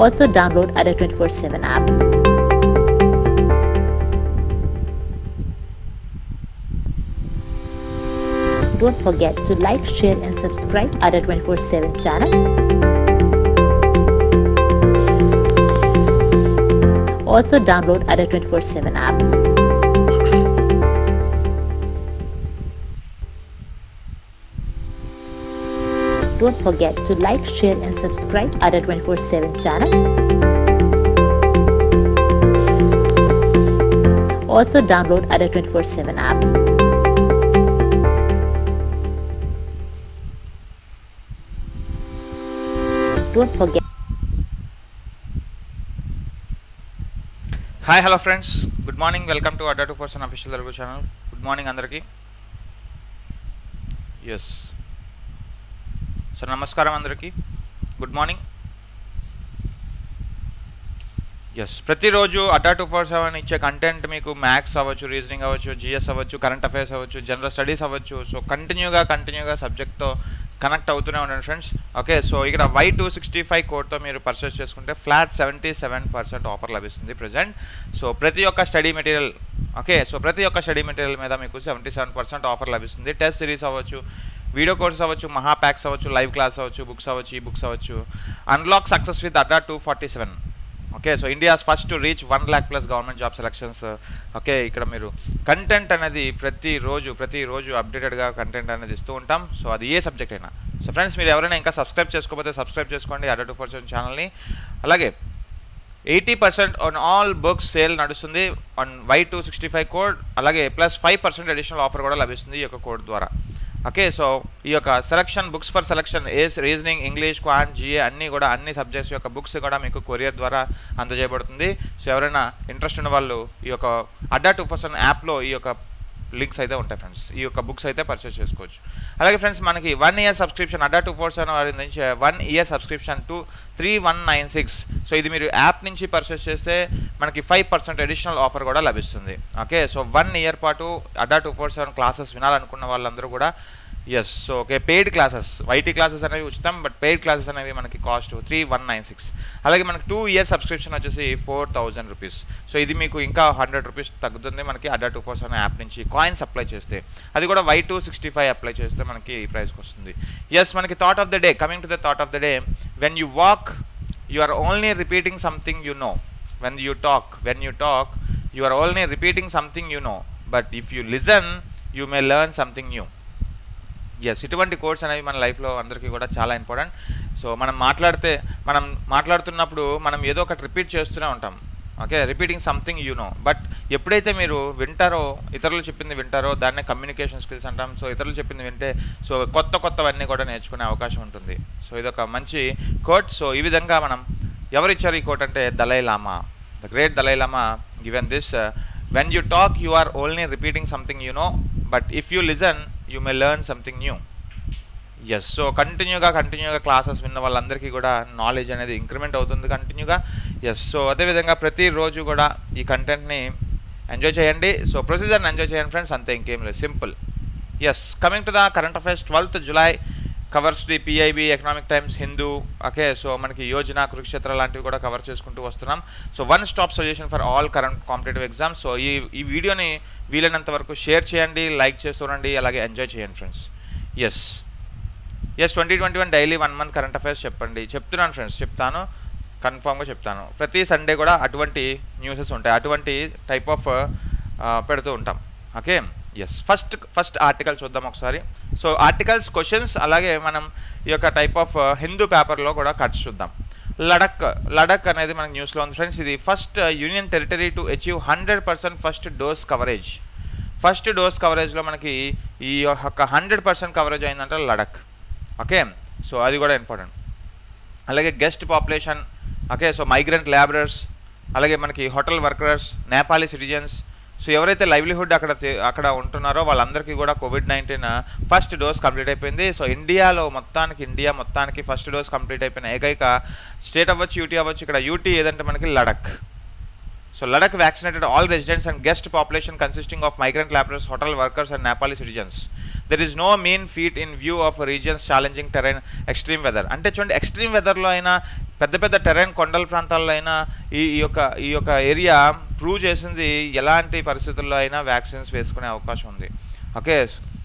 Also download Ada 24/7 app. Don't forget to like, share, and subscribe Ada 24/7 channel. Also download Ada 24/7 app. Don't forget to like, share, and subscribe Ada 24/7 channel. Also download Ada 24/7 app. Don't forget. Hi hello friends good morning welcome to Adda two person official Telugu channel good morning అందరికీ yes so నమస్కారం అందరికీ good morning yes ప్రతిరోజు Adda two four seven ఇచ్చే content మీకు maths అవ్వచ్చు reasoning అవ్వచ్చు GS అవ్వచ్చు current affairs అవ్వచ్చు జనరల్ స్టడీస్ అవ్వచ్చు సో కంటిన్యూగా కంటిన్యూగా సబ్జెక్ట్తో కనెక్ట్ అవుతూనే ఉండండి ఫ్రెండ్స్ ఓకే సో ఇక్కడ వై టూ సిక్స్టీ ఫైవ్ కోడ్తో మీరు పర్చేస్ చేసుకుంటే flat seventy seven percent offer లభిస్తుంది ప్రజెంట్ సో ప్రతి ఒక్క స్టడీ మెటీరియల్ ఓకే సో ప్రతి ఒక్క స్టడీ మెటీరియల్ మీద మీకు సెవెంటీ సెవెన్ పర్సెంట్ ఆఫర్ లభిస్తుంది. టెస్ట్ సిరీస్ అవ్వచ్చు వీడియో కోర్స్ అవ్వచ్చు మహా ప్యాక్స్ అవ్వచ్చు లైవ్ క్లాస్ అవ్వచ్చు బుక్స్ అవ్వచ్చు ఈ బుక్స్ అవ్వచ్చు. Unlock success with Adda two forty seven okay so India's first to reach one lakh plus government job selections okay ఇక్కడ మీరు కంటెంట్ అనేది ప్రతిరోజు ప్రతిరోజు అప్డేటెడ్గా కంటెంట్ అనేది ఇస్తూ ఉంటాం. సో అది ఏ సబ్జెక్ట్ అయినా. సో ఫ్రెండ్స్ మీరు ఎవరైనా ఇంకా సబ్స్క్రైబ్ చేసుకోకపోతే సబ్స్క్రైబ్ చేసుకోండి అడ్డా టూ ఫోర్ ఛానల్ని అలాగే eighty percent on all books sale నడుస్తుంది on Y two sixty five code అలాగే plus five percent additional offer కూడా లభిస్తుంది ఈ యొక్క కోడ్ ద్వారా. ఓకే సో ఈ యొక్క selection books for selection ace reasoning English quant GA అన్నీ కూడా అన్ని సబ్జెక్ట్స్ యొక్క బుక్స్ కూడా మీకు కొరియర్ ద్వారా అందజేయబడుతుంది. సో ఎవరైనా ఇంట్రెస్ట్ ఉన్న వాళ్ళు ఈ యొక్క అడ్డా టూ పర్సెంట్ యాప్లో ఈ యొక్క లింక్స్ అయితే ఉంటాయి ఫ్రెండ్స్. ఈ యొక్క బుక్స్ అయితే పర్చేస్ చేసుకోవచ్చు. అలాగే ఫ్రెండ్స్ మనకి one year subscription Adda two four seven వారి నుంచి one year subscription to three one nine six so ఇది మీరు యాప్ నుంచి పర్చేస్ చేస్తే మనకి ఫైవ్ పర్సెంట్ అడిషనల్ ఆఫర్ కూడా లభిస్తుంది. ఓకే సో వన్ ఇయర్ పాటు Adda two four seven classes వినాలనుకున్న వాళ్ళందరూ కూడా yes so okay paid classes YT classes అనేవి ఉచితం బట్ పెయిడ్ క్లాసెస్ అనేవి మనకి cost three one nine six అలాగే మనకి టూ ఇయర్ సబ్స్క్రిప్షన్ వచ్చేసి ఫోర్ థౌజండ్ రూపీస్ సో ఇది మీకు ఇంకా హండ్రెడ్ రూపీస్ తగ్గుతుంది మనకి అడా టూ ఫోర్స్ అనే యాప్ నుంచి కాయిన్స్ అప్లై చేస్తే. అది కూడా Y two sixty five apply చేస్తే మనకి ఈ ప్రైస్కి వస్తుంది. ఎస్ మనకి thought of the day coming to the thought of the day when you walk you are only repeating something you know when you talk when you talk you are only repeating something you know but if you listen you may learn something new yes ఇటువంటి course అనేవి మన లైఫ్లో అందరికీ కూడా చాలా important so మనం మాట్లాడితే మనం మాట్లాడుతున్నప్పుడు మనం ఏదో ఒకటి రిపీట్ చేస్తూనే ఉంటాం. Okay repeating something you know but ఎప్పుడైతే మీరు వింటారో ఇతరులు చెప్పింది వింటారో దాన్నే కమ్యూనికేషన్ స్కిల్స్ అంటాం. సో ఇతరులు చెప్పింది వింటే సో కొత్త కొత్తవన్నీ కూడా నేర్చుకునే అవకాశం ఉంటుంది. సో ఇదొక మంచి కోట్ సో ఈ విధంగా మనం ఎవరిచ్చారు ఈ కోట్ అంటే దలై లామా the great Dalai Lama given this when you talk you are only repeating something you know but if you listen you may learn something new yes so కంటిన్యూగా కంటిన్యూగా క్లాసెస్ విన్న వాళ్ళందరికీ కూడా నాలెడ్జ్ అనేది ఇంక్రిమెంట్ అవుతుంది కంటిన్యూగా ఎస్ సో అదేవిధంగా ప్రతిరోజు కూడా ఈ కంటెంట్ని ఎంజాయ్ చేయండి. సో ప్రొసీజర్ని ఎంజాయ్ చేయండి ఫ్రెండ్స్ అంతే ఇంకేం లేదు. Simple yes coming to the current affairs twelfth July covers the PIB Economic Times Hindu okay so మనకి యోజన కురుక్షేత్ర లాంటివి కూడా కవర్ చేసుకుంటూ వస్తున్నాం. So one stop solution for all current competitive exams so ఈ ఈ వీడియోని వీలైనంత వరకు షేర్ చేయండి లైక్ చేస్తుండండి అలాగే ఎంజాయ్ చేయండి friends yes yes twenty twenty one daily one month current affairs చెప్పండి. చెప్తున్నాను ఫ్రెండ్స్ చెప్తాను కన్ఫామ్గా చెప్తాను. ప్రతి సండే కూడా అటువంటి న్యూసెస్ ఉంటాయి. అటువంటి టైప్ ఆఫ్ uh, పెడుతూ ఉంటాం. Okay yes first first article చూద్దాం ఒకసారి. సో ఆర్టికల్స్ క్వశ్చన్స్ అలాగే మనం ఈ యొక్క టైప్ ఆఫ్ హిందూ పేపర్లో కూడా కట్స్ చూద్దాం. లడక్ లడక్ అనేది మనకు న్యూస్లో ఉంది ఫ్రెండ్స్ ఇది first union territory to achieve hundred percent first dose coverage first dose కవరేజ్లో మనకి ఈ యొక్క హండ్రెడ్ పర్సెంట్ కవరేజ్ అయిందంటే లడక్ ఓకే సో అది కూడా ఇంపార్టెంట్ అలాగే guest population okay so migrant labourers అలాగే మనకి hotel workers Nepali citizens so ఎవరైతే లైవ్లీహుడ్ అక్కడ అక్కడ ఉంటున్నారో వాళ్ళందరికీ కూడా covid nineteen first dose complete అయిపోయింది. సో ఇండియాలో మొత్తానికి ఇండియా మొత్తానికి ఫస్ట్ డోస్ కంప్లీట్ అయిపోయిన ఏకైక స్టేట్ అవ్వచ్చు యూటీ అవ్వచ్చు ఇక్కడ యూటీ ఏదంటే మనకి Ladakh. So Ladakh vaccinated all residents and guest population consisting of migrant labourers hotel workers and Nepali citizens there is no mean feat in view of regions challenging terrain extreme weather అంటే చూడండి extreme వెదర్లో అయినా పెద్ద పెద్ద terrain కొండల ప్రాంతాల్లో అయినా ఈ యొక్క ఈ యొక్క ఏరియా ప్రూవ్ చేసింది ఎలాంటి పరిస్థితుల్లో అయినా వ్యాక్సిన్స్ వేసుకునే అవకాశం ఉంది. ఓకే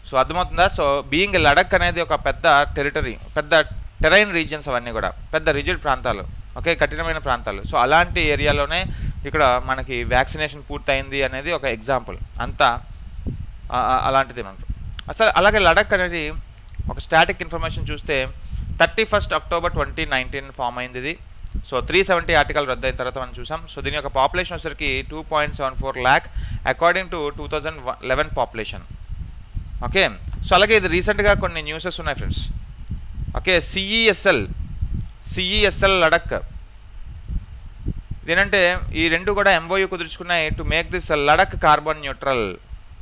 సో అర్థమవుతుందా? సో బీయింగ్ లడక్ అనేది ఒక పెద్ద టెరిటరీ పెద్ద టెరైన్ రీజియన్స్ అవన్నీ కూడా పెద్ద రిజిడ్ ప్రాంతాలు ఓకే కఠినమైన ప్రాంతాలు. సో అలాంటి ఏరియాలోనే ఇక్కడ మనకి వ్యాక్సినేషన్ పూర్తయింది అనేది ఒక ఎగ్జాంపుల్. అంతా అలాంటిది మనకు అసలు అలాగే లడక్ అనేది ఒక స్టాటిక్ ఇన్ఫర్మేషన్ చూస్తే thirty first October twenty nineteen form అయింది ఇది. సో త్రీ సెవెంటీ ఆర్టికల్ రద్దు అయిన తర్వాత మనం చూసాం. సో దీని యొక్క పాపులేషన్ వచ్చరికి two point seven four lakh according to two thousand eleven population. Okay so అలాగే ఇది రీసెంట్గా కొన్ని న్యూసెస్ ఉన్నాయి friends. Okay CESL CESL Ladakh. ఇదేంటంటే ఈ రెండు కూడా MoU కుదుర్చుకున్నాయి to make this Ladakh carbon neutral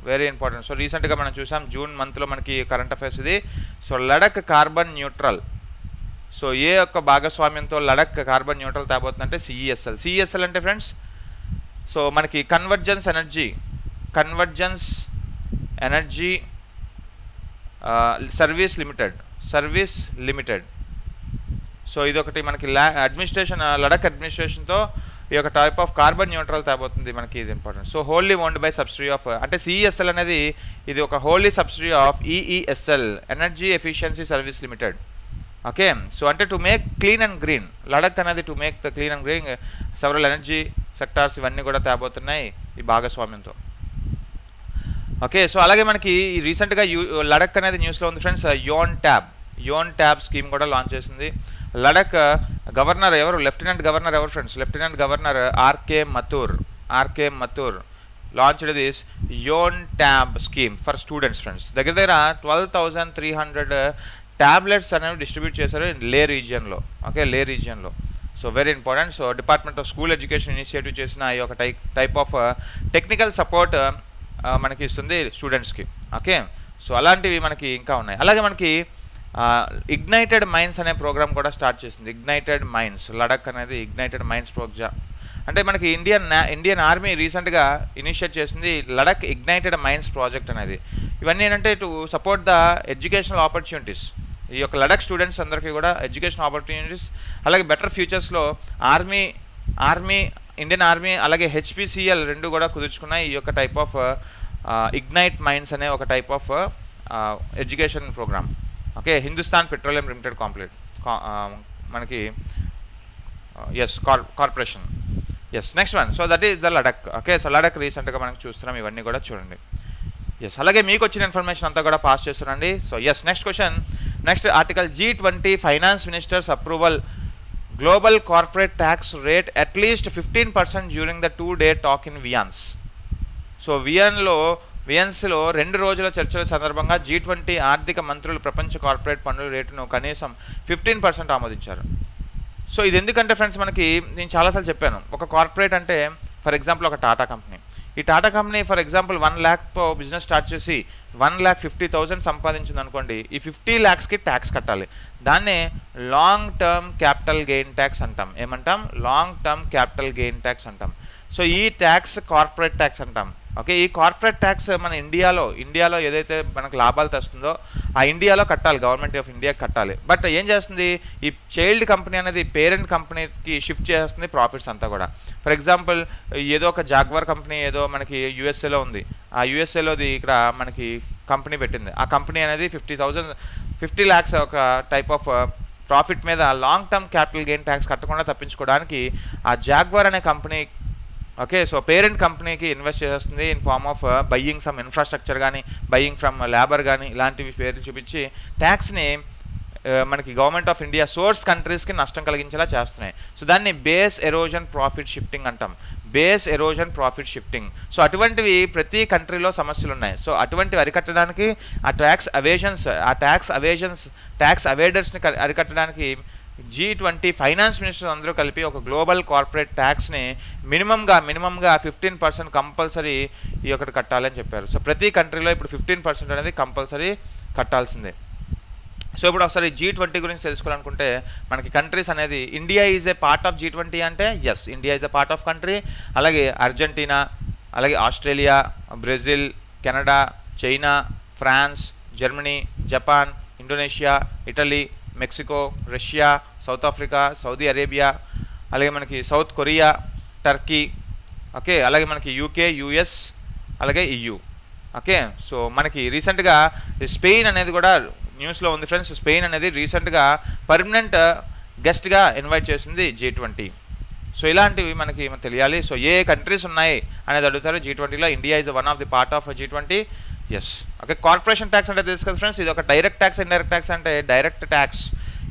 very important so రీసెంట్గా మనం చూసాం జూన్ మంత్లో మనకి కరెంట్ అఫైర్స్ ఇది. So Ladakh carbon neutral so ఏ యొక్క భాగస్వామ్యంతో లడక్ కార్బన్ న్యూట్రల్ తేబోతుందంటే సిఈఎస్ఎల్ సిఈఎస్ఎల్ అంటే ఫ్రెండ్స్ సో మనకి convergence energy convergence energy service limited service limited. So ఇదొకటి మనకి లా అడ్మినిస్ట్రేషన్ లడక్ అడ్మినిస్ట్రేషన్తో ఈ యొక్క టైప్ ఆఫ్ కార్బన్ న్యూట్రల్ తేబోతుంది మనకి ఇది important. So wholly owned by subsidy of అంటే సిఈఎస్ఎల్ అనేది ఇది ఒక wholly subsidy of EESL energy efficiency service limited. Okay? So అంటే to make clean and green. Ladakh అనేది to make the clean and green several energy sectors ఇవన్నీ కూడా తేబోతున్నాయి ఈ భాగస్వామ్యంతో. ఓకే సో అలాగే మనకి రీసెంట్గా యూ లడక్ అనేది న్యూస్లో ఉంది friends Yon tab. Yon tab scheme కూడా లాంచ్ చేసింది. లడక్ గవర్నర్ ఎవరు? లెఫ్టినెంట్ గవర్నర్ ఎవరు friends? Lieutenant governor RK Mathur. RK Mathur. Launched this yon tab scheme for students friends. దగ్గర దగ్గర twelve thousand three hundred tablets అనేవి డిస్ట్రిబ్యూట్ చేశారు లే రీజియన్లో. Okay Leh రీజియన్లో. So very important. So department of school education initiative చేసిన ఈ యొక్క type type of technical support మనకి ఇస్తుంది స్టూడెంట్స్కి ఓకే సో అలాంటివి మనకి ఇంకా ఉన్నాయి. అలాగే మనకి ఇగ్నైటెడ్ మైండ్స్ అనే ప్రోగ్రామ్ కూడా స్టార్ట్ చేసింది. ఇగ్నైటెడ్ మైండ్స్ లడక్ అనేది ఇగ్నైటెడ్ మైండ్స్ ప్రోగ్రామ్ అంటే మనకి ఇండియన్ ఇండియన్ ఆర్మీ రీసెంట్గా ఇనిషియేట్ చేసింది లడక్ ఇగ్నైటెడ్ మైండ్స్ ప్రాజెక్ట్ అనేది. ఇవన్నీ ఏంటంటే to support the educational opportunities ఈ యొక్క లడక్ స్టూడెంట్స్ అందరికీ కూడా ఎడ్యుకేషన్ ఆపర్చునిటీస్ అలాగే బెటర్ ఫ్యూచర్స్లో ఆర్మీ ఆర్మీ ఇండియన్ ఆర్మీ అలాగే హెచ్పిసిఎల్ రెండు కూడా కుదుర్చుకున్నాయి. ఈ యొక్క టైప్ ఆఫ్ ఇగ్నైట్ మైండ్స్ అనే ఒక type of education programme okay Hindustan petroleum limited complete మనకి yes car corporation yes next one so that is the Ladakh okay so Ladakh రీసెంట్గా మనం చూస్తున్నాం. ఇవన్నీ కూడా చూడండి. ఎస్ అలాగే మీకు వచ్చిన ఇన్ఫర్మేషన్ అంతా కూడా pass చేస్తున్నాండి so yes next question next article G twenty finance ministers approval global corporate tax rate at least fifteen percent during the two day talk in Vienna so వియన్లో వియన్స్లో రెండు రోజుల చర్చల సందర్భంగా జీ ట్వంటీ ఆర్థిక మంత్రులు ప్రపంచ కార్పొరేట్ పన్నుల రేటును కనీసం ఫిఫ్టీన్ పర్సెంట్ ఆమోదించారు. సో ఇది ఎందుకంటే ఫ్రెండ్స్ మనకి నేను చాలాసార్లు చెప్పాను. ఒక కార్పొరేట్ అంటే ఫర్ ఎగ్జాంపుల్ ఒక టాటా కంపెనీ ఈ Tata company for example one lakh business start చేసి వన్ ల్యాక్ ఫిఫ్టీ థౌజండ్ సంపాదించింది అనుకోండి ఈ ఫిఫ్టీ ల్యాక్స్కి ట్యాక్స్ కట్టాలి. దాన్నే long term capital gain tax అంటాం. ఏమంటాం? Long term capital gain tax అంటాం. సో ఈ ట్యాక్స్ కార్పొరేట్ ట్యాక్స్ అంటాం. ఓకే ఈ కార్పొరేట్ ట్యాక్స్ మన ఇండియాలో ఇండియాలో ఏదైతే మనకు లాభాలు తెస్తుందో ఆ ఇండియాలో కట్టాలి. గవర్నమెంట్ ఆఫ్ ఇండియా కట్టాలి. బట్ ఏం చేస్తుంది? ఈ చైల్డ్ కంపెనీ అనేది పేరెంట్ కంపెనీకి షిఫ్ట్ చేస్తుంది ప్రాఫిట్స్ అంతా కూడా. ఫర్ ఎగ్జాంపుల్ ఏదో ఒక జాగ్వర్ కంపెనీ ఏదో మనకి యూఎస్ఏలో ఉంది. ఆ యూఎస్ఏలోది ఇక్కడ మనకి కంపెనీ పెట్టింది. ఆ కంపెనీ అనేది ఫిఫ్టీ థౌజండ్ ఫిఫ్టీ ల్యాక్స్ ఒక టైప్ ఆఫ్ ప్రాఫిట్ మీద long term capital gain tax కట్టకుండా తప్పించుకోవడానికి ఆ జాగ్వర్ అనే కంపెనీ ఓకే సో పేరెంట్ కంపెనీకి ఇన్వెస్ట్ చేస్తుంది in form of buying some infrastructure కానీ బయ్యింగ్ ఫ్రమ్ లేబర్ కానీ ఇలాంటివి పేర్లు చూపించి ట్యాక్స్ని uh, మనకి గవర్నమెంట్ ఆఫ్ ఇండియా సోర్స్ కంట్రీస్కి నష్టం కలిగించేలా చేస్తున్నాయి. సో దాన్ని బేస్ ఎరోజన్ ప్రాఫిట్ షిఫ్టింగ్ అంటాం. Base erosion profit shifting so అటువంటివి ప్రతి కంట్రీలో సమస్యలు ఉన్నాయి సో అటువంటివి అరికట్టడానికి ఆ ట్యాక్స్ అవేషన్స్ ఆ ట్యాక్స్ అవేషన్స్ ట్యాక్స్ అవేడర్స్ని అరికట్టడానికి జీ ట్వంటీ ఫైనాన్స్ మినిస్టర్స్ అందరూ కలిపి ఒక గ్లోబల్ కార్పొరేట్ ట్యాక్స్ని మినిమంగా మినిమంగా ఫిఫ్టీన్ పర్సెంట్ కంపల్సరీ ఈ ఒకటి కట్టాలని చెప్పారు. సో ప్రతి కంట్రీలో ఇప్పుడు ఫిఫ్టీన్ పర్సెంట్ అనేది కంపల్సరీ కట్టాల్సిందే. సో ఇప్పుడు ఒకసారి జీ ట్వంటీ గురించి తెలుసుకోవాలనుకుంటే మనకి కంట్రీస్ అనేది India is a part of G twenty అంటే yes India is a part of country అలాగే అర్జెంటీనా అలాగే Australia Brazil Canada China France Germany Japan Indonesia Italy Mexico Russia South Africa Saudi Arabia అలాగే మనకి South Korea Turkey okay అలాగే మనకి UK US అలాగే EU okay so మనకి రీసెంట్గా Spain అనేది కూడా న్యూస్లో ఉంది ఫ్రెండ్స్ స్పెయిన్ అనేది రీసెంట్గా పర్మనెంట్ గెస్ట్గా ఇన్వైట్ చేసింది జీ ట్వంటీ. సో ఇలాంటివి మనకి తెలియాలి. సో ఏ కంట్రీస్ ఉన్నాయి అనేది అడుగుతారు. జీ ట్వంటీలో India is one of the part of G twenty. Yes okay corporation tax అంటే తెలుసు కదా ఫ్రెండ్స్ ఇది ఒక డైరెక్ట్ ట్యాక్స్ ఇండైరెక్ట్ ట్యాక్స్ అంటే డైరెక్ట్ ట్యాక్స్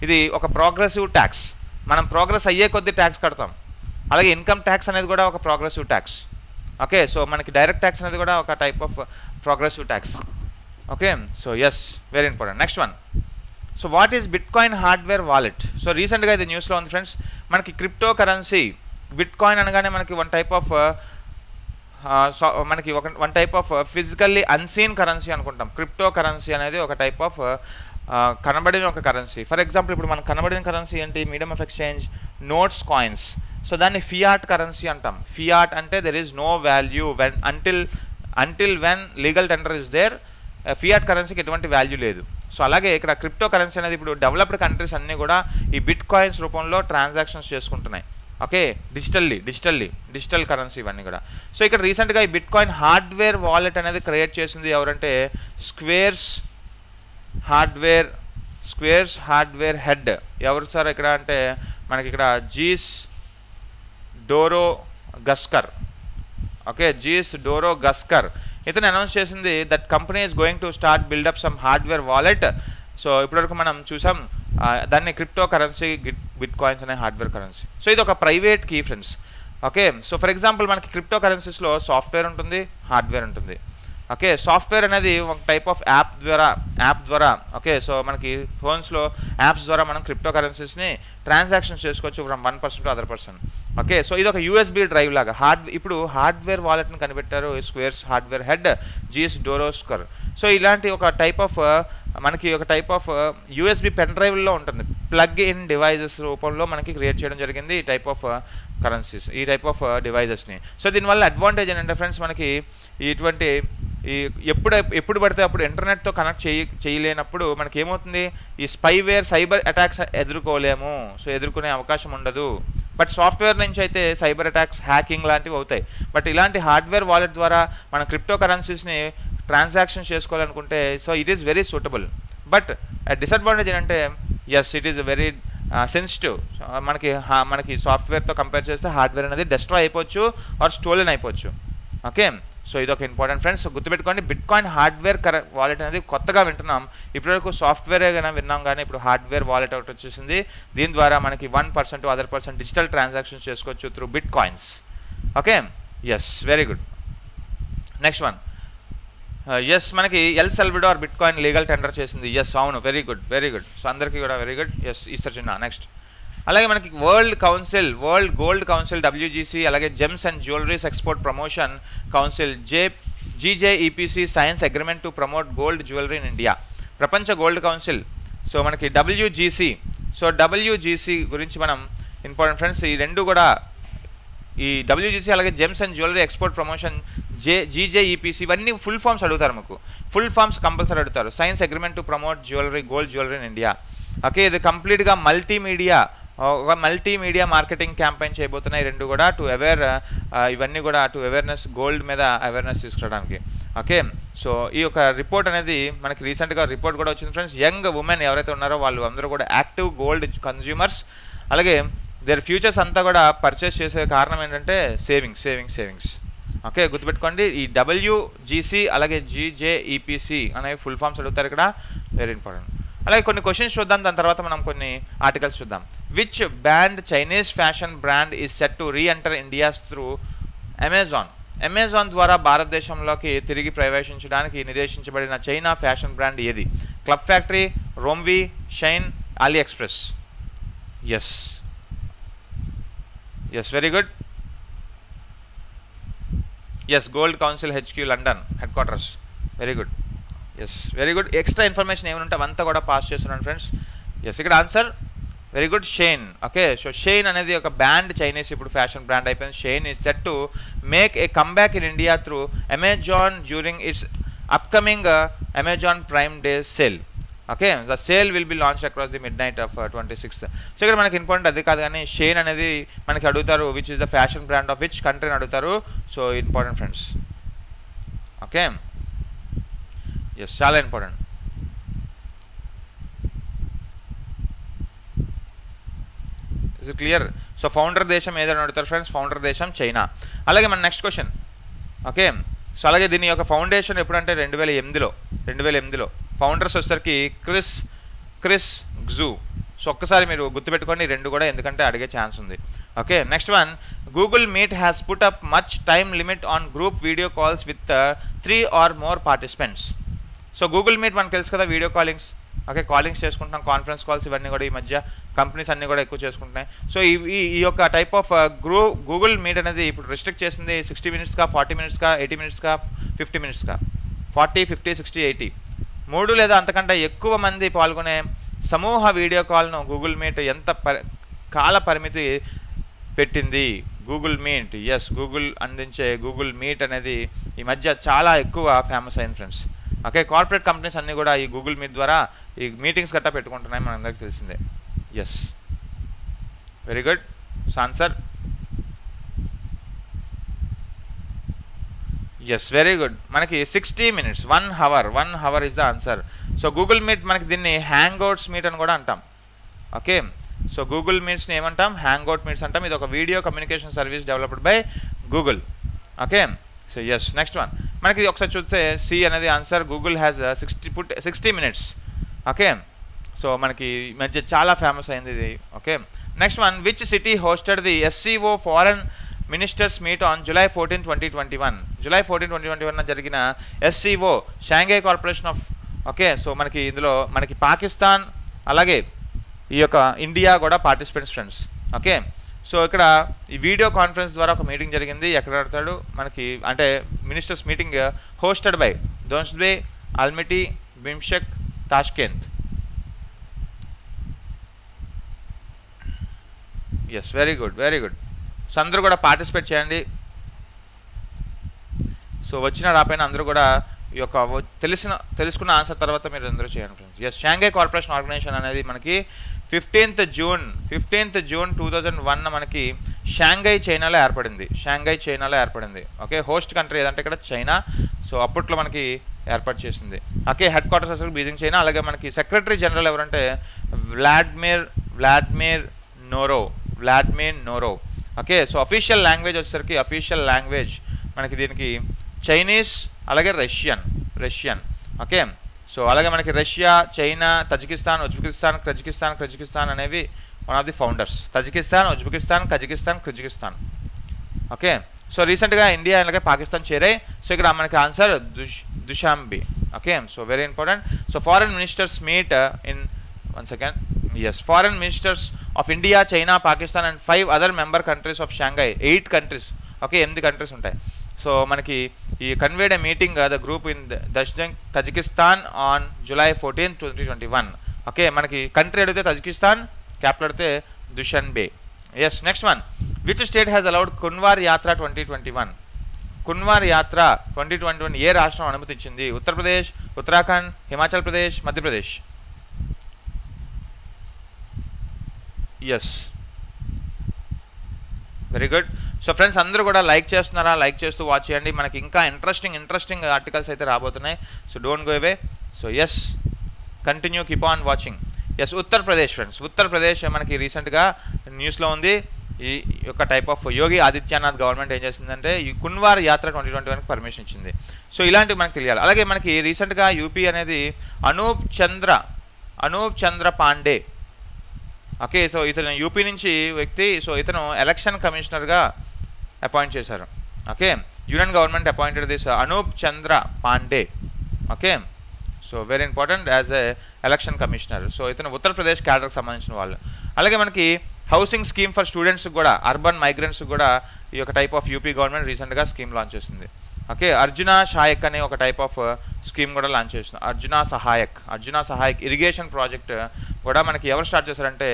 ఇది ఒక ప్రోగ్రెసివ్ ట్యాక్స్ మనం ప్రోగ్రెస్ అయ్యే కొద్దీ ట్యాక్స్ కడతాం. అలాగే ఇన్కమ్ ట్యాక్స్ అనేది కూడా ఒక ప్రోగ్రెసివ్ ట్యాక్స్ ఓకే సో మనకి డైరెక్ట్ ట్యాక్స్ అనేది కూడా ఒక type of progressive tax okay so yes very important next one so what is bitcoin hardware wallet so రీసెంట్గా ఇది న్యూస్లో ఉంది ఫ్రెండ్స్ మనకి క్రిప్టో కరెన్సీ బిట్ కాయిన్ అనగానే మనకి వన్ టైప్ ఆఫ్ మనకి ఒక one type of physically unseen currency అనుకుంటాం. క్రిప్టో కరెన్సీ అనేది ఒక టైప్ uh, ఆఫ్ కనబడిన ఒక కరెన్సీ ఫర్ ఎగ్జాంపుల్ ఇప్పుడు మనకు కనబడిన కరెన్సీ ఏంటి? Medium of exchange notes coins so దాన్ని ఫియాట్ కరెన్సీ అంటాం. ఫియాట్ అంటే there is no value when until until when legal tender is there fiat కరెన్సీకి ఎటువంటి వాల్యూ లేదు. సో అలాగే ఇక్కడ క్రిప్టో కరెన్సీ అనేది ఇప్పుడు డెవలప్డ్ కంట్రీస్ అన్నీ కూడా ఈ బిట్ కాయిన్స్ రూపంలో ట్రాన్సాక్షన్స్ చేసుకుంటున్నాయి. Okay digitally digitally digital currency ఇవన్నీ కూడా. సో ఇక్కడ రీసెంట్గా ఈ బిట్ కాయిన్ హార్డ్వేర్ వాలెట్ అనేది క్రియేట్ చేసింది ఎవరంటే Square's hardware Square's hardware head ఎవరు సార్ ఇక్కడ అంటే మనకి ఇక్కడ Jesse Dorogusker okay Jesse Dorogusker ఇతను అనౌన్స్ చేసింది that company is going to start build up some hardware wallet so ఇప్పటివరకు మనం చూసాం దాన్ని క్రిప్టో కరెన్సీ గిట్ బిట్ కాయిన్స్ అనే హార్డ్వేర్ కరెన్సీ సో ఇది ఒక private key friends okay so for example మనకి క్రిప్టో కరెన్సీస్లో సాఫ్ట్వేర్ ఉంటుంది హార్డ్వేర్ ఉంటుంది. ఓకే సాఫ్ట్వేర్ అనేది ఒక టైప్ ఆఫ్ యాప్ ద్వారా యాప్ ద్వారా ఓకే సో మనకి ఫోన్స్లో యాప్స్ ద్వారా మనం క్రిప్టో కరెన్సీస్ని ట్రాన్సాక్షన్స్ చేసుకోవచ్చు from one person to other person okay so ఇది ఒక యూఎస్బీ డ్రైవ్ లాగా. హార్డ్ ఇప్పుడు హార్డ్వేర్ వాలెట్ని కనిపెట్టారు Square's hardware head Jesse Dorogusker so ఇలాంటి ఒక టైప్ ఆఫ్ మనకి ఒక టైప్ ఆఫ్ యూఎస్బి పెన్ డ్రైవ్లో ఉంటుంది. ప్లగ్ ఇన్ డివైజెస్ రూపంలో మనకి క్రియేట్ చేయడం జరిగింది ఈ టైప్ ఆఫ్ కరెన్సీస్ ఈ టైప్ ఆఫ్ డివైజెస్ని సో దీనివల్ల అడ్వాంటేజ్ ఏంటంటే ఫ్రెండ్స్ మనకి ఇటువంటి ఈ ఎప్పుడు ఎప్పుడు పడితే అప్పుడు ఇంటర్నెట్తో కనెక్ట్ చేయ చేయలేనప్పుడు మనకి ఏమవుతుంది ఈ స్పైవేర్ సైబర్ అటాక్స్ ఎదుర్కోలేము. సో ఎదుర్కొనే అవకాశం ఉండదు. బట్ సాఫ్ట్వేర్ నుంచి అయితే సైబర్ అటాక్స్ హ్యాకింగ్ లాంటివి అవుతాయి. బట్ ఇలాంటి హార్డ్వేర్ వాలెట్ ద్వారా మన క్రిప్టో కరెన్సీస్ని ట్రాన్సాక్షన్ చేసుకోవాలనుకుంటే so it is very suitable but disadvantage ఏంటంటే yes it is very sensitive మనకి మనకి సాఫ్ట్వేర్తో కంపేర్ చేస్తే హార్డ్వేర్ అనేది డెస్ట్రాయ్ అయిపోవచ్చు ఆర్ స్టోలెన్ అయిపోవచ్చు. ఓకే సో ఇది ఒక ఇంపార్టెంట్ ఫ్రెండ్స్ గుర్తుపెట్టుకోండి బిట్ కాయిన్ హార్డ్వేర్ కర వాలెట్ అనేది కొత్తగా వింటున్నాం. ఇప్పటివరకు సాఫ్ట్వేరే కానీ విన్నాం కానీ ఇప్పుడు హార్డ్వేర్ వాలెట్ ఒకటి వచ్చేసింది. దీని ద్వారా మనకి one percent other percent digital transactions చేసుకోవచ్చు through bitcoins okay yes very good next one yes మనకి El Salvador bitcoin legal tender చేసింది. ఎస్ అవును. Very good very good so అందరికీ కూడా వెరీ గుడ్ ఎస్ ఈస్టర్ చిన్న నెక్స్ట్ అలాగే మనకి world council world gold council WGC అలాగే gems and jewelleries export promotion council J GJEPC signs agreement to promote gold jewellery in India ప్రపంచ gold council so మనకి WGC so WGC గురించి మనం important friends ఈ రెండు కూడా ఈ డబ్ల్యూజీసీ అలాగే gems and jewellery export promotion J GJEPC ఇవన్నీ ఫుల్ ఫామ్స్ అడుగుతారు మాకు. ఫుల్ ఫామ్స్ కంపల్సరీ అడుగుతారు. Signs agreement to promote jewellery gold jewellery in India okay ఇది కంప్లీట్గా మల్టీమీడియా ఒక మల్టీమీడియా మార్కెటింగ్ క్యాంపెయిన్ చేయబోతున్నాయి. రెండు కూడా టు అవేర్ ఇవన్నీ కూడా టు అవేర్నెస్ గోల్డ్ మీద అవేర్నెస్ తీసుకురావడానికి. ఓకే సో ఈ యొక్క రిపోర్ట్ అనేది మనకి రీసెంట్గా రిపోర్ట్ కూడా వచ్చింది ఫ్రెండ్స్ యంగ్ ఉమెన్ ఎవరైతే ఉన్నారో వాళ్ళు అందరూ కూడా యాక్టివ్ గోల్డ్ కన్జ్యూమర్స్ అలాగే దేర్ ఫ్యూచర్స్ అంతా కూడా పర్చేస్ చేసే కారణం ఏంటంటే సేవింగ్స్ సేవింగ్స్ సేవింగ్స్ ఓకే గుర్తుపెట్టుకోండి. ఈ డబ్ల్యూజీసీ అలాగే జీజేఈపీసీ అనేవి ఫుల్ ఫామ్స్ అడుగుతారు ఇక్కడ. వెరీ ఇంపార్టెంట్ అలాగే కొన్ని క్వశ్చన్స్ చూద్దాం. దాని తర్వాత మనం కొన్ని ఆర్టికల్స్ చూద్దాం. Which band Chinese fashion brand is set to reenter India's through Amazon Amazon ద్వారా భారతదేశంలోకి తిరిగి ప్రవేశించడానికి నిర్దేశించబడిన చైనా ఫ్యాషన్ బ్రాండ్ ఏది? Club Factory Romwe Shein AliExpress yes yes very good yes gold council HQ London headquarters very good yes very good extra information ఏమైనా ఉంటే అవంతా కూడా పాస్ చేస్తున్నాను ఫ్రెండ్స్ ఎస్ ఇక్కడ answer very good Shein okay so Shein అనేది ఒక band Chinese ఇప్పుడు fashion brand అయిపోయింది. Shein is set to make a comeback in India through Amazon during its upcoming Amazon Prime Day sale okay the sale will be launch across the midnight of twenty sixth so ఇక్కడ మనకి important అది కాదు కానీ Shane అనేది మనకి అడుగుతారు which is the fashion brand of which కంట్రీని అడుగుతారు. So important friends okay yes చాలా important is clear so founder దేశం ఏదైనా అడుగుతారు ఫ్రెండ్స్ ఫౌండర్ దేశం చైనా అలాగే మన నెక్స్ట్ క్వశ్చన్ ఓకే సో అలాగే దీని యొక్క ఫౌండేషన్ ఎప్పుడంటే రెండు వేల ఎనిమిదిలో రెండు వేల ఎనిమిదిలో. ఫౌండర్స్ వచ్చేసరికి క్రిస్ క్రిస్ గ్జూ సో ఒక్కసారి మీరు గుర్తుపెట్టుకోండి రెండు కూడా ఎందుకంటే అడిగే ఛాన్స్ ఉంది. Okay next one. Google Meet has put up much time limit on group video calls with three or more participants so Google Meet మనకు తెలుసు కదా వీడియో కాలింగ్స్ ఓకే కాలింగ్స్ చేసుకుంటున్నాం కాన్ఫరెన్స్ కాల్స్ ఇవన్నీ కూడా ఈ మధ్య కంపెనీస్ అన్నీ కూడా ఎక్కువ చేసుకుంటున్నాయి. సో ఈ ఈ- ఈ యొక్క టైప్ ఆఫ్ గ్రూ గూగుల్ మీట్ అనేది ఇప్పుడు రిస్ట్రిక్ట్ చేసింది సిక్స్టీ మినిట్స్గా ఫార్టీ మినిట్స్గా ఎయిటీ మినిట్స్గా ఫిఫ్టీ మినిట్స్గా ఫార్టీ ఫిఫ్టీ సిక్స్టీ ఎయిటీ మూడు లేదా అంతకంటే ఎక్కువ మంది పాల్గొనే సమూహ వీడియో కాల్ను గూగుల్ మీట్ ఎంత ప కాల పరిమితి పెట్టింది? గూగుల్ మీట్ ఎస్ గూగుల్ అందించే గూగుల్ మీట్ అనేది ఈ మధ్య చాలా ఎక్కువ ఫేమస్ అయింది ఫ్రెండ్స్ ఓకే కార్పొరేట్ కంపెనీస్ అన్నీ కూడా ఈ గూగుల్ మీట్ ద్వారా ఈ మీటింగ్స్ గట్టా పెట్టుకుంటున్నాయి మనందరికీ తెలిసిందే. Yes very good so answer yes very good మనకి sixty minutes one hour one hour is the answer so Google Meet మనకి దీన్ని హ్యాంగ్ అవుట్స్ మీట్ అని కూడా అంటాం. ఓకే సో గూగుల్ మీట్స్ని ఏమంటాం? హ్యాంగ్ అవుట్ మీట్స్ అంటాం. ఇది ఒక video communication service developed by Google okay so yes next one మనకి ఇది ఒకసారి చూస్తే సి అనేది answer Google has sixty put sixty minutes okay so మనకి ఈ మధ్య చాలా ఫేమస్ అయింది ఇది. Okay next one which city hosted the SCO foreign ministers meet on July fourteen twenty twenty one July fourteen twenty twenty one జరిగిన SCO Shanghai corporation of okay so మనకి ఇందులో మనకి పాకిస్తాన్ అలాగే ఈ యొక్క ఇండియా కూడా పార్టిసిపెంట్స్ ఫ్రెండ్స్ ఓకే సో ఇక్కడ ఈ వీడియో కాన్ఫరెన్స్ ద్వారా ఒక మీటింగ్ జరిగింది. ఎక్కడ ఆడతాడు? మనకి అంటే ministers meeting hosted by Dushanbe Almaty Bishkek Tashkent. Yes very good very good so అందరూ కూడా పార్టిసిపేట్ చేయండి. సో వచ్చిన రాపైన అందరూ కూడా యొక్క తెలిసిన తెలుసుకున్న ఆన్సర్ తర్వాత మీరు అందరూ చేయండి friends yes Shanghai corporation organisation అనేది మనకి fifteenth June fifteenth June two thousand one మనకి షాంఘై చైనాలో ఏర్పడింది. షాంఘై చైనాలో ఏర్పడింది. ఓకే హోస్ట్ కంట్రీ ఏదంటే ఇక్కడ చైనా సో అప్పట్లో మనకి ఏర్పాటు చేసింది. ఓకే హెడ్ క్వార్టర్స్ అసలు బీజింగ్ చైనా అలాగే మనకి సెక్రటరీ జనరల్ ఎవరంటే Vladimir Vladimir Noro Vladimir Noro okay so official language వచ్చేసరికి అఫీషియల్ లాంగ్వేజ్ మనకి దీనికి చైనీస్ అలాగే రష్యన్ రష్యన్. ఓకే? సో అలాగే మనకి Russia China Tajikistan Uzbekistan Kazakhstan Kazakhstan అనేవి one of the founders Tajikistan Uzbekistan Kazakhstan Kazakhstan. Okay? So రీసెంట్గా India అలాగే పాకిస్తాన్ చేరాయి. సో ఇక్కడ మనకి answer దుష్ Dushanbe. Okay? So very important so foreign ministers meet in one second yes foreign ministers of India China Pakistan and five other member countries of Shanghai eight countries okay? ఎనిమిది countries ఉంటాయి. So మనకి ఈ convened a meeting the group in దజ్జంగ్ Tajikistan on July fourteen twenty twenty one okay మనకి country అడిగితే Tajikistan capital అడిగితే Dushanbe yes next one which state has allowed Kanwar Yatra twenty twenty one Kanwar Yatra twenty twenty one ఏ రాష్ట్రం అనుమతించింది? Uttar Pradesh Uttarakhand Himachal Pradesh Madhya Pradesh yes very good so friends అందరూ కూడా like చేస్తున్నారా? Like చేస్తూ watch చేయండి. మనకి ఇంకా ఇంట్రెస్టింగ్ ఇంట్రెస్టింగ్ ఆర్టికల్స్ అయితే రాబోతున్నాయి. So don't go away. So yes continue keep on watching yes Uttar Pradesh friends Uttar Pradesh మనకి రీసెంట్గా న్యూస్లో ఉంది. ఈ యొక్క type of Yogi Adityanath government ఏం చేసిందంటే ఈ కున్వార్ యాత్ర ట్వంటీ ట్వంటీ వన్కి పర్మిషన్ ఇచ్చింది. సో ఇలాంటివి మనకు తెలియాలి. అలాగే మనకి రీసెంట్గా యూపీ అనేది అనూప్ చంద్ర అనూప్ చంద్ర పాండే ఓకే సో ఇతను యూపీ నుంచి వ్యక్తి. సో ఇతను ఎలక్షన్ కమిషనర్గా అపాయింట్ చేశారు. Okay union government appointed this Anup Chandra Pandey okay so very important as a election commissioner so ఇతను ఉత్తరప్రదేశ్ క్యాడర్కి సంబంధించిన వాళ్ళు. అలాగే మనకి హౌసింగ్ స్కీమ్ ఫర్ స్టూడెంట్స్ కూడా అర్బన్ మైగ్రెంట్స్ కూడా ఈ యొక్క టైప్ ఆఫ్ యూపీ గవర్నమెంట్ రీసెంట్గా స్కీమ్ లాంచ్ చేసింది. ఓకే అర్జున షాయక్ అనే ఒక టైప్ ఆఫ్ స్కీమ్ కూడా లాంచ్ చేస్తుంది అర్జున సహాయక్ అర్జున సహాయక్ ఇరిగేషన్ ప్రాజెక్ట్ కూడా మనకి ఎవరు స్టార్ట్ చేశారంటే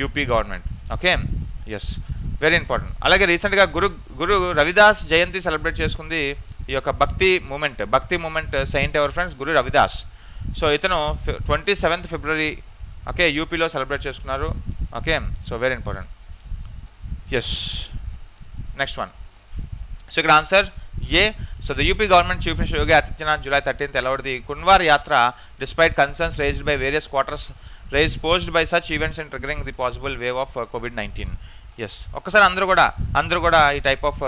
UP government okay yes very important అలాగే రీసెంట్గా గురు గురు రవిదాస్ జయంతి సెలబ్రేట్ చేసుకుంది ఈ యొక్క bhakti movement bhakti movement saint ever friends guru Ravidas. So ఇతను ట్వంటీ సెవెంత్ ఫిబ్రవరి ఓకే యూపీలో సెలబ్రేట్ చేసుకున్నారు. Okay so very important yes next one so ఇక్కడ answer a? So the UP government chief minister Yogi Adityanath July thirteenth allowed the Kanwar yatra despite concerns raised by various quarters rage posed by such events and triggering the possible wave of Covid nineteen yes ఒక్కసారి అందరూ కూడా అందరూ కూడా ఈ type of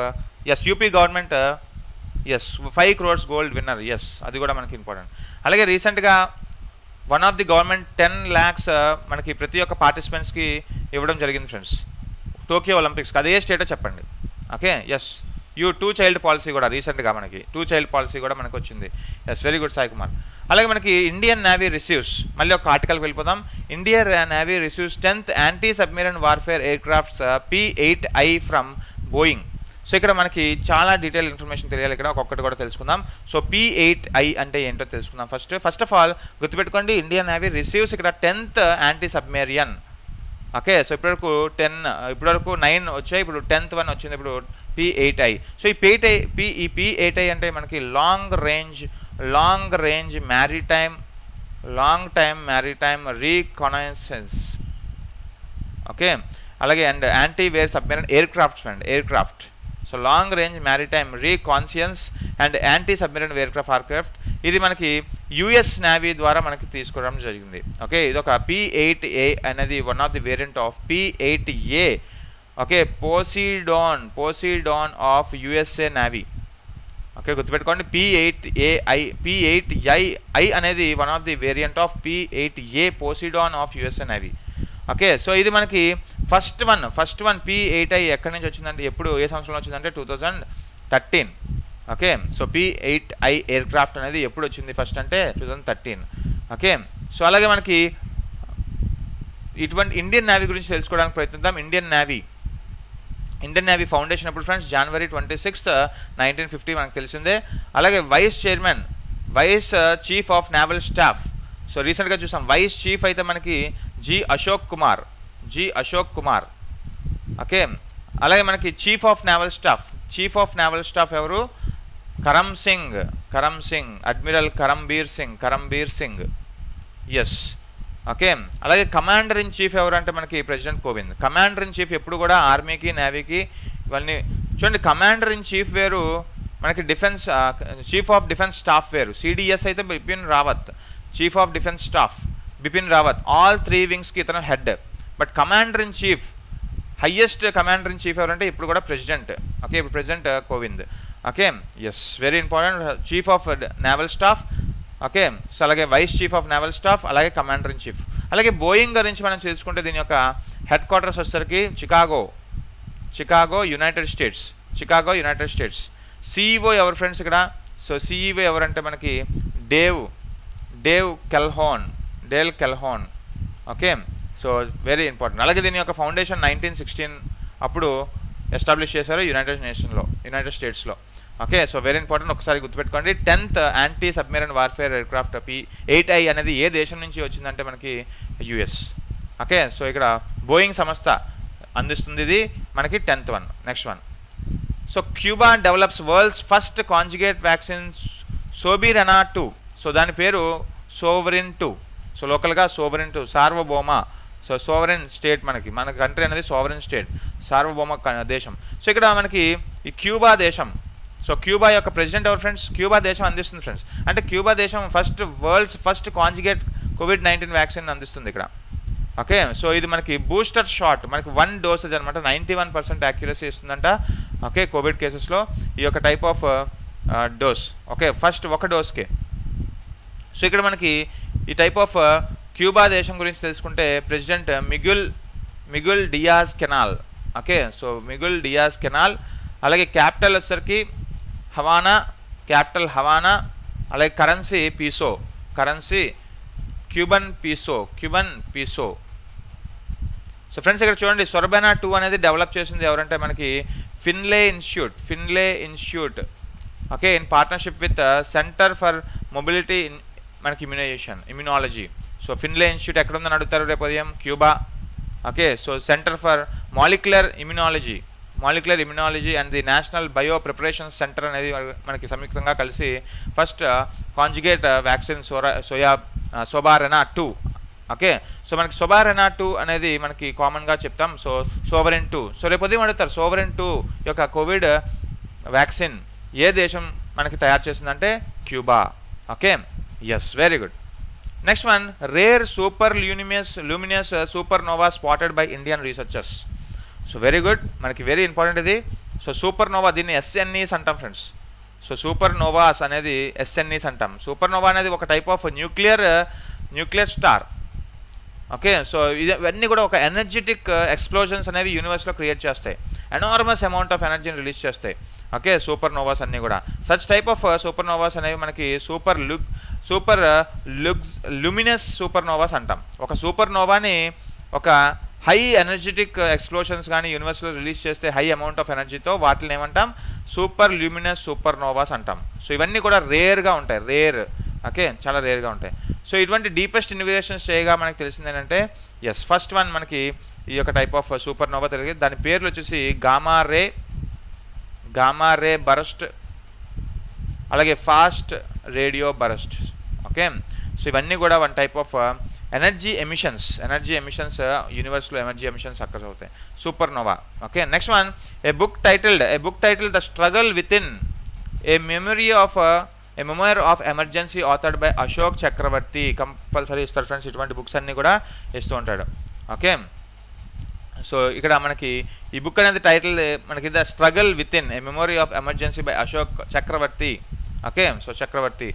yes UP government yes five crores gold winner yes అది కూడా మనకి important అలాగే రీసెంట్గా one of the government ten lakhs మనకి ప్రతి ఒక్క పార్టిసిపెంట్స్కి ఇవ్వడం జరిగింది ఫ్రెండ్స్ టోక్యో ఒలింపిక్స్కి అదే స్టేటో చెప్పండి. Okay yes U two child policy కూడా రీసెంట్గా మనకి టూ చైల్డ్ పాలసీ కూడా మనకు వచ్చింది yes very good Sai Kumar అలాగే మనకి ఇండియన్ నేవీ రిసీవ్స్ మళ్ళీ ఒక ఆర్టికల్కి వెళ్ళిపోదాం. Indian Navy receives tenth anti submarine warfare air crafts P eight I from Boeing so ఇక్కడ మనకి చాలా డీటెయిల్ ఇన్ఫర్మేషన్ తెలియాలి. ఇక్కడ ఒక్కొక్కటి కూడా తెలుసుకుందాం. సో పీ ఎయిట్ ఐ అంటే ఏంటో తెలుసుకుందాం ఫస్ట్ ఫస్ట్ ఆఫ్ ఆల్ గుర్తుపెట్టుకోండి ఇండియన్ నేవీ రిసీవ్స్ ఇక్కడ tenth anti submarine okay so ఇప్పటివరకు టెన్ ఇప్పటివరకు నైన్ వచ్చాయి. ఇప్పుడు టెన్త్ వన్ వచ్చింది. ఇప్పుడు పీ ఎయిట్ ఐ సో ఈ పీ ఐ ఈ పీ ఎయిట్ ఐ అంటే మనకి long range long range maritime long time maritime reconnaissance okay అలాగే and anti war submarine air crafts and air craft so long range maritime reconnaissance and anti submarine aircraft aircraft ఇది మనకి US navy ద్వారా మనకి తీసుకోవడం జరిగింది. Okay ఇది ఒక P eight A అనేది one of the variant of P eight A okay Poseidon Poseidon of USA navy okay గుర్తుపెట్టుకోండి P eight AI P eight I I అనేది one of the variant of P eight A Poseidon of USA navy okay so ఇది మనకి first one first one P eight I ఎక్కడి నుంచి వచ్చిందంటే ఎప్పుడు ఏ సంవత్సరంలో వచ్చిందంటే two thousand thirteen okay so P eight I air craft అనేది ఎప్పుడు వచ్చింది ఫస్ట్ అంటే two thousand thirteen okay so అలాగే మనకి ఇటువంటి ఇండియన్ నేవీ గురించి తెలుసుకోవడానికి ప్రయత్నిద్దాం. Indian Navy Indian Navy foundation అప్పుడు friends January twenty sixth nineteen fifty మనకు తెలిసిందే. అలాగే vice chairman vice chief of naval staff so రీసెంట్గా చూసాం. వైస్ చీఫ్ అయితే మనకి G Ashok Kumar G Ashok Kumar okay అలాగే మనకి chief of naval staff chief of naval staff ఎవరు? Karam Singh Karam Singh admiral Karambir Singh Karambir Singh yes okay. అలాగే commander in chief ఎవరంటే మనకి president Kovind. Commander in chief ఎప్పుడు కూడా ఆర్మీకి నేవీకి ఇవన్నీ చూడండి కమాండర్ ఇన్ చీఫ్ వేరు మనకి defence chief of defence staff వేరు. సిడిఎస్ అయితే Bipin Rawat chief of defence staff Bipin Rawat all three వింగ్స్కి ఇతను head. But commander in chief highest commander in chief ఎవరంటే ఇప్పుడు కూడా ప్రెసిడెంట్. ఓకే ఇప్పుడు president Kovind. Okay yes very important chief of naval staff okay so అలాగే vice chief of naval staff అలాగే commander in chief అలాగే Boeing గురించి మనం చూసుకుంటే దీని యొక్క హెడ్ క్వార్టర్స్ వచ్చేసరికి Chicago Chicago United States Chicago United States CEO ఎవరు ఫ్రెండ్స్ ఇక్కడ? సో సిఈఓ ఎవరంటే మనకి Dave Dave Calhoun Dale Calhoun okay so very important అలాగే దీని యొక్క ఫౌండేషన్ నైన్టీన్ సిక్స్టీన్ అప్పుడు ఎస్టాబ్లిష్ చేశారు యునైటెడ్ నేషన్లో యునైటెడ్ స్టేట్స్లో ఓకే సో వెరీ ఇంపార్టెంట్ ఒకసారి గుర్తుపెట్టుకోండి. Tenth anti submarine warfare aircraft P eight I అనేది ఏ దేశం నుంచి వచ్చిందంటే మనకి యుఎస్ ఓకే సో ఇక్కడ బోయింగ్ సంస్థ అందిస్తుంది ఇది. మనకి tenth one next one so Cuba develops world's first conjugate vaccines Soberana two so దాని పేరు సోవరిన్ టూ సో లోకల్గా సోవరిన్ టూ సార్వభౌమ. సో సోవరెన్ స్టేట్ మనకి. మన కంట్రీ అనేది సోవరెన్ స్టేట్ సార్వభౌమ దేశం. సో ఇక్కడ మనకి ఈ క్యూబా దేశం సో క్యూబా యొక్క ప్రెసిడెంట్ ఎవరు ఫ్రెండ్స్ క్యూబా దేశం అందిస్తుంది ఫ్రెండ్స్ అంటే క్యూబా దేశం first world's first conjugate Covid nineteen vaccine అందిస్తుంది ఇక్కడ. ఓకే సో ఇది మనకి బూస్టర్ షాట్ మనకి వన్ డోసేజ్ అనమాట. నైంటీ వన్ పర్సెంట్ యాక్యురసీ ఇస్తుందంట ఓకే కోవిడ్ కేసెస్లో ఈ యొక్క type of dose okay first ఒక డోస్కే సో ఇక్కడ మనకి ఈ టైప్ ఆఫ్ క్యూబా దేశం గురించి తెలుసుకుంటే president Miguel Miguel Diaz Canel. Okay so Miguel Diaz Canel అలాగే క్యాపిటల్ వచ్చేసరికి హవానా క్యాపిటల్ హవానా అలాగే currency peso currency Cuban peso Cuban peso. So friends ఇక్కడ చూడండి సొరబెనా టూ అనేది డెవలప్ చేసింది ఎవరంటే మనకి Finlay Institute Finlay Institute. Okay in partnership with centre for mobility మనకి immunisation immunology. So Finlay Institute ఎక్కడ ఉందని అడుగుతారు రేపు ఉదయం? Cuba? Okay so centre for molecular immunology. Molecular immunology and the national bio preparation centre అనేది మనకి సంయుక్తంగా కలిసి ఫస్ట్ కాంజుగేట్ వ్యాక్సిన్ సోరా సోయా uh, Soberana two. Okay so మనకి సోబారెనా టూ అనేది మనకి కామన్గా చెప్తాం. So sovereign two. సో రేపు ఉదయం అడుగుతారు సోవరెన్ టూ యొక్క కోవిడ్ వ్యాక్సిన్ ఏ దేశం మనకి తయారు చేసిందంటే Cuba. Okay yes very good next one rare super luminous luminous super nova spotted by Indian researchers so very good. మనకి వెరీ ఇంపార్టెంట్ ఇది. సో సూపర్ నోవా దీన్ని ఎస్ఎన్ఈస్ అంటాం ఫ్రెండ్స్. సో సూపర్ నోవాస్ అనేది ఎస్ఎన్ఈస్ అంటాం. సూపర్ నోవా అనేది ఒక type of nuclear nuclear star. Okay so ఇవన్నీ కూడా ఒక ఎనర్జెటిక్ uh, ఎక్స్ప్లోజన్స్ అనేవి యూనివర్స్లో క్రియేట్ చేస్తాయి. ఎనార్మస్ అమౌంట్ ఆఫ్ ఎనర్జీని రిలీజ్ చేస్తాయి. ఓకే సూపర్ నోవాస్ అన్నీ కూడా. Such type of uh, super novas అనేవి మనకి super look super uh, looks luminous super novas అంటాం. ఒక సూపర్ నోవాని ఒక హై ఎనర్జెటిక్ ఎక్స్ప్లోషన్స్ కానీ యూనివర్స్లో రిలీజ్ చేస్తే హై అమౌంట్ ఆఫ్ ఎనర్జీతో వాటిని ఏమంటాం? సూపర్ ల్యూమినస్ సూపర్ నోవాస్ అంటాం. సో ఇవన్నీ కూడా రేర్గా ఉంటాయి. రేర్. ఓకే? చాలా రేర్గా ఉంటాయి. సో ఇటువంటి డీపెస్ట్ ఇన్వెస్టిగేషన్స్ చేయగా మనకి తెలిసింది ఏంటంటే ఎస్ ఫస్ట్ వన్ మనకి ఈ యొక్క టైప్ ఆఫ్ సూపర్ నోవా తెలియదు దాని పేర్లు వచ్చేసి gamma ray gamma ray burst అలాగే fast radio burst. Okay? So ఇవన్నీ కూడా one type of energy emissions energy emissions యూనివర్స్లో energy emissions అక్కడ అవుతాయి super nova okay next one a book titled a book title the struggle with in a memory of a memoir of emergency authored by Ashok Chakravarti compulsory ఇస్తారు friends ఇటువంటి books అన్నీ కూడా ఇస్తూ ఉంటాడు. Okay so ఇక్కడ మనకి ఈ book అనేది టైటిల్ మనకి the struggle with in a memory of emergency by Ashok Chakravarti okay so Chakravarti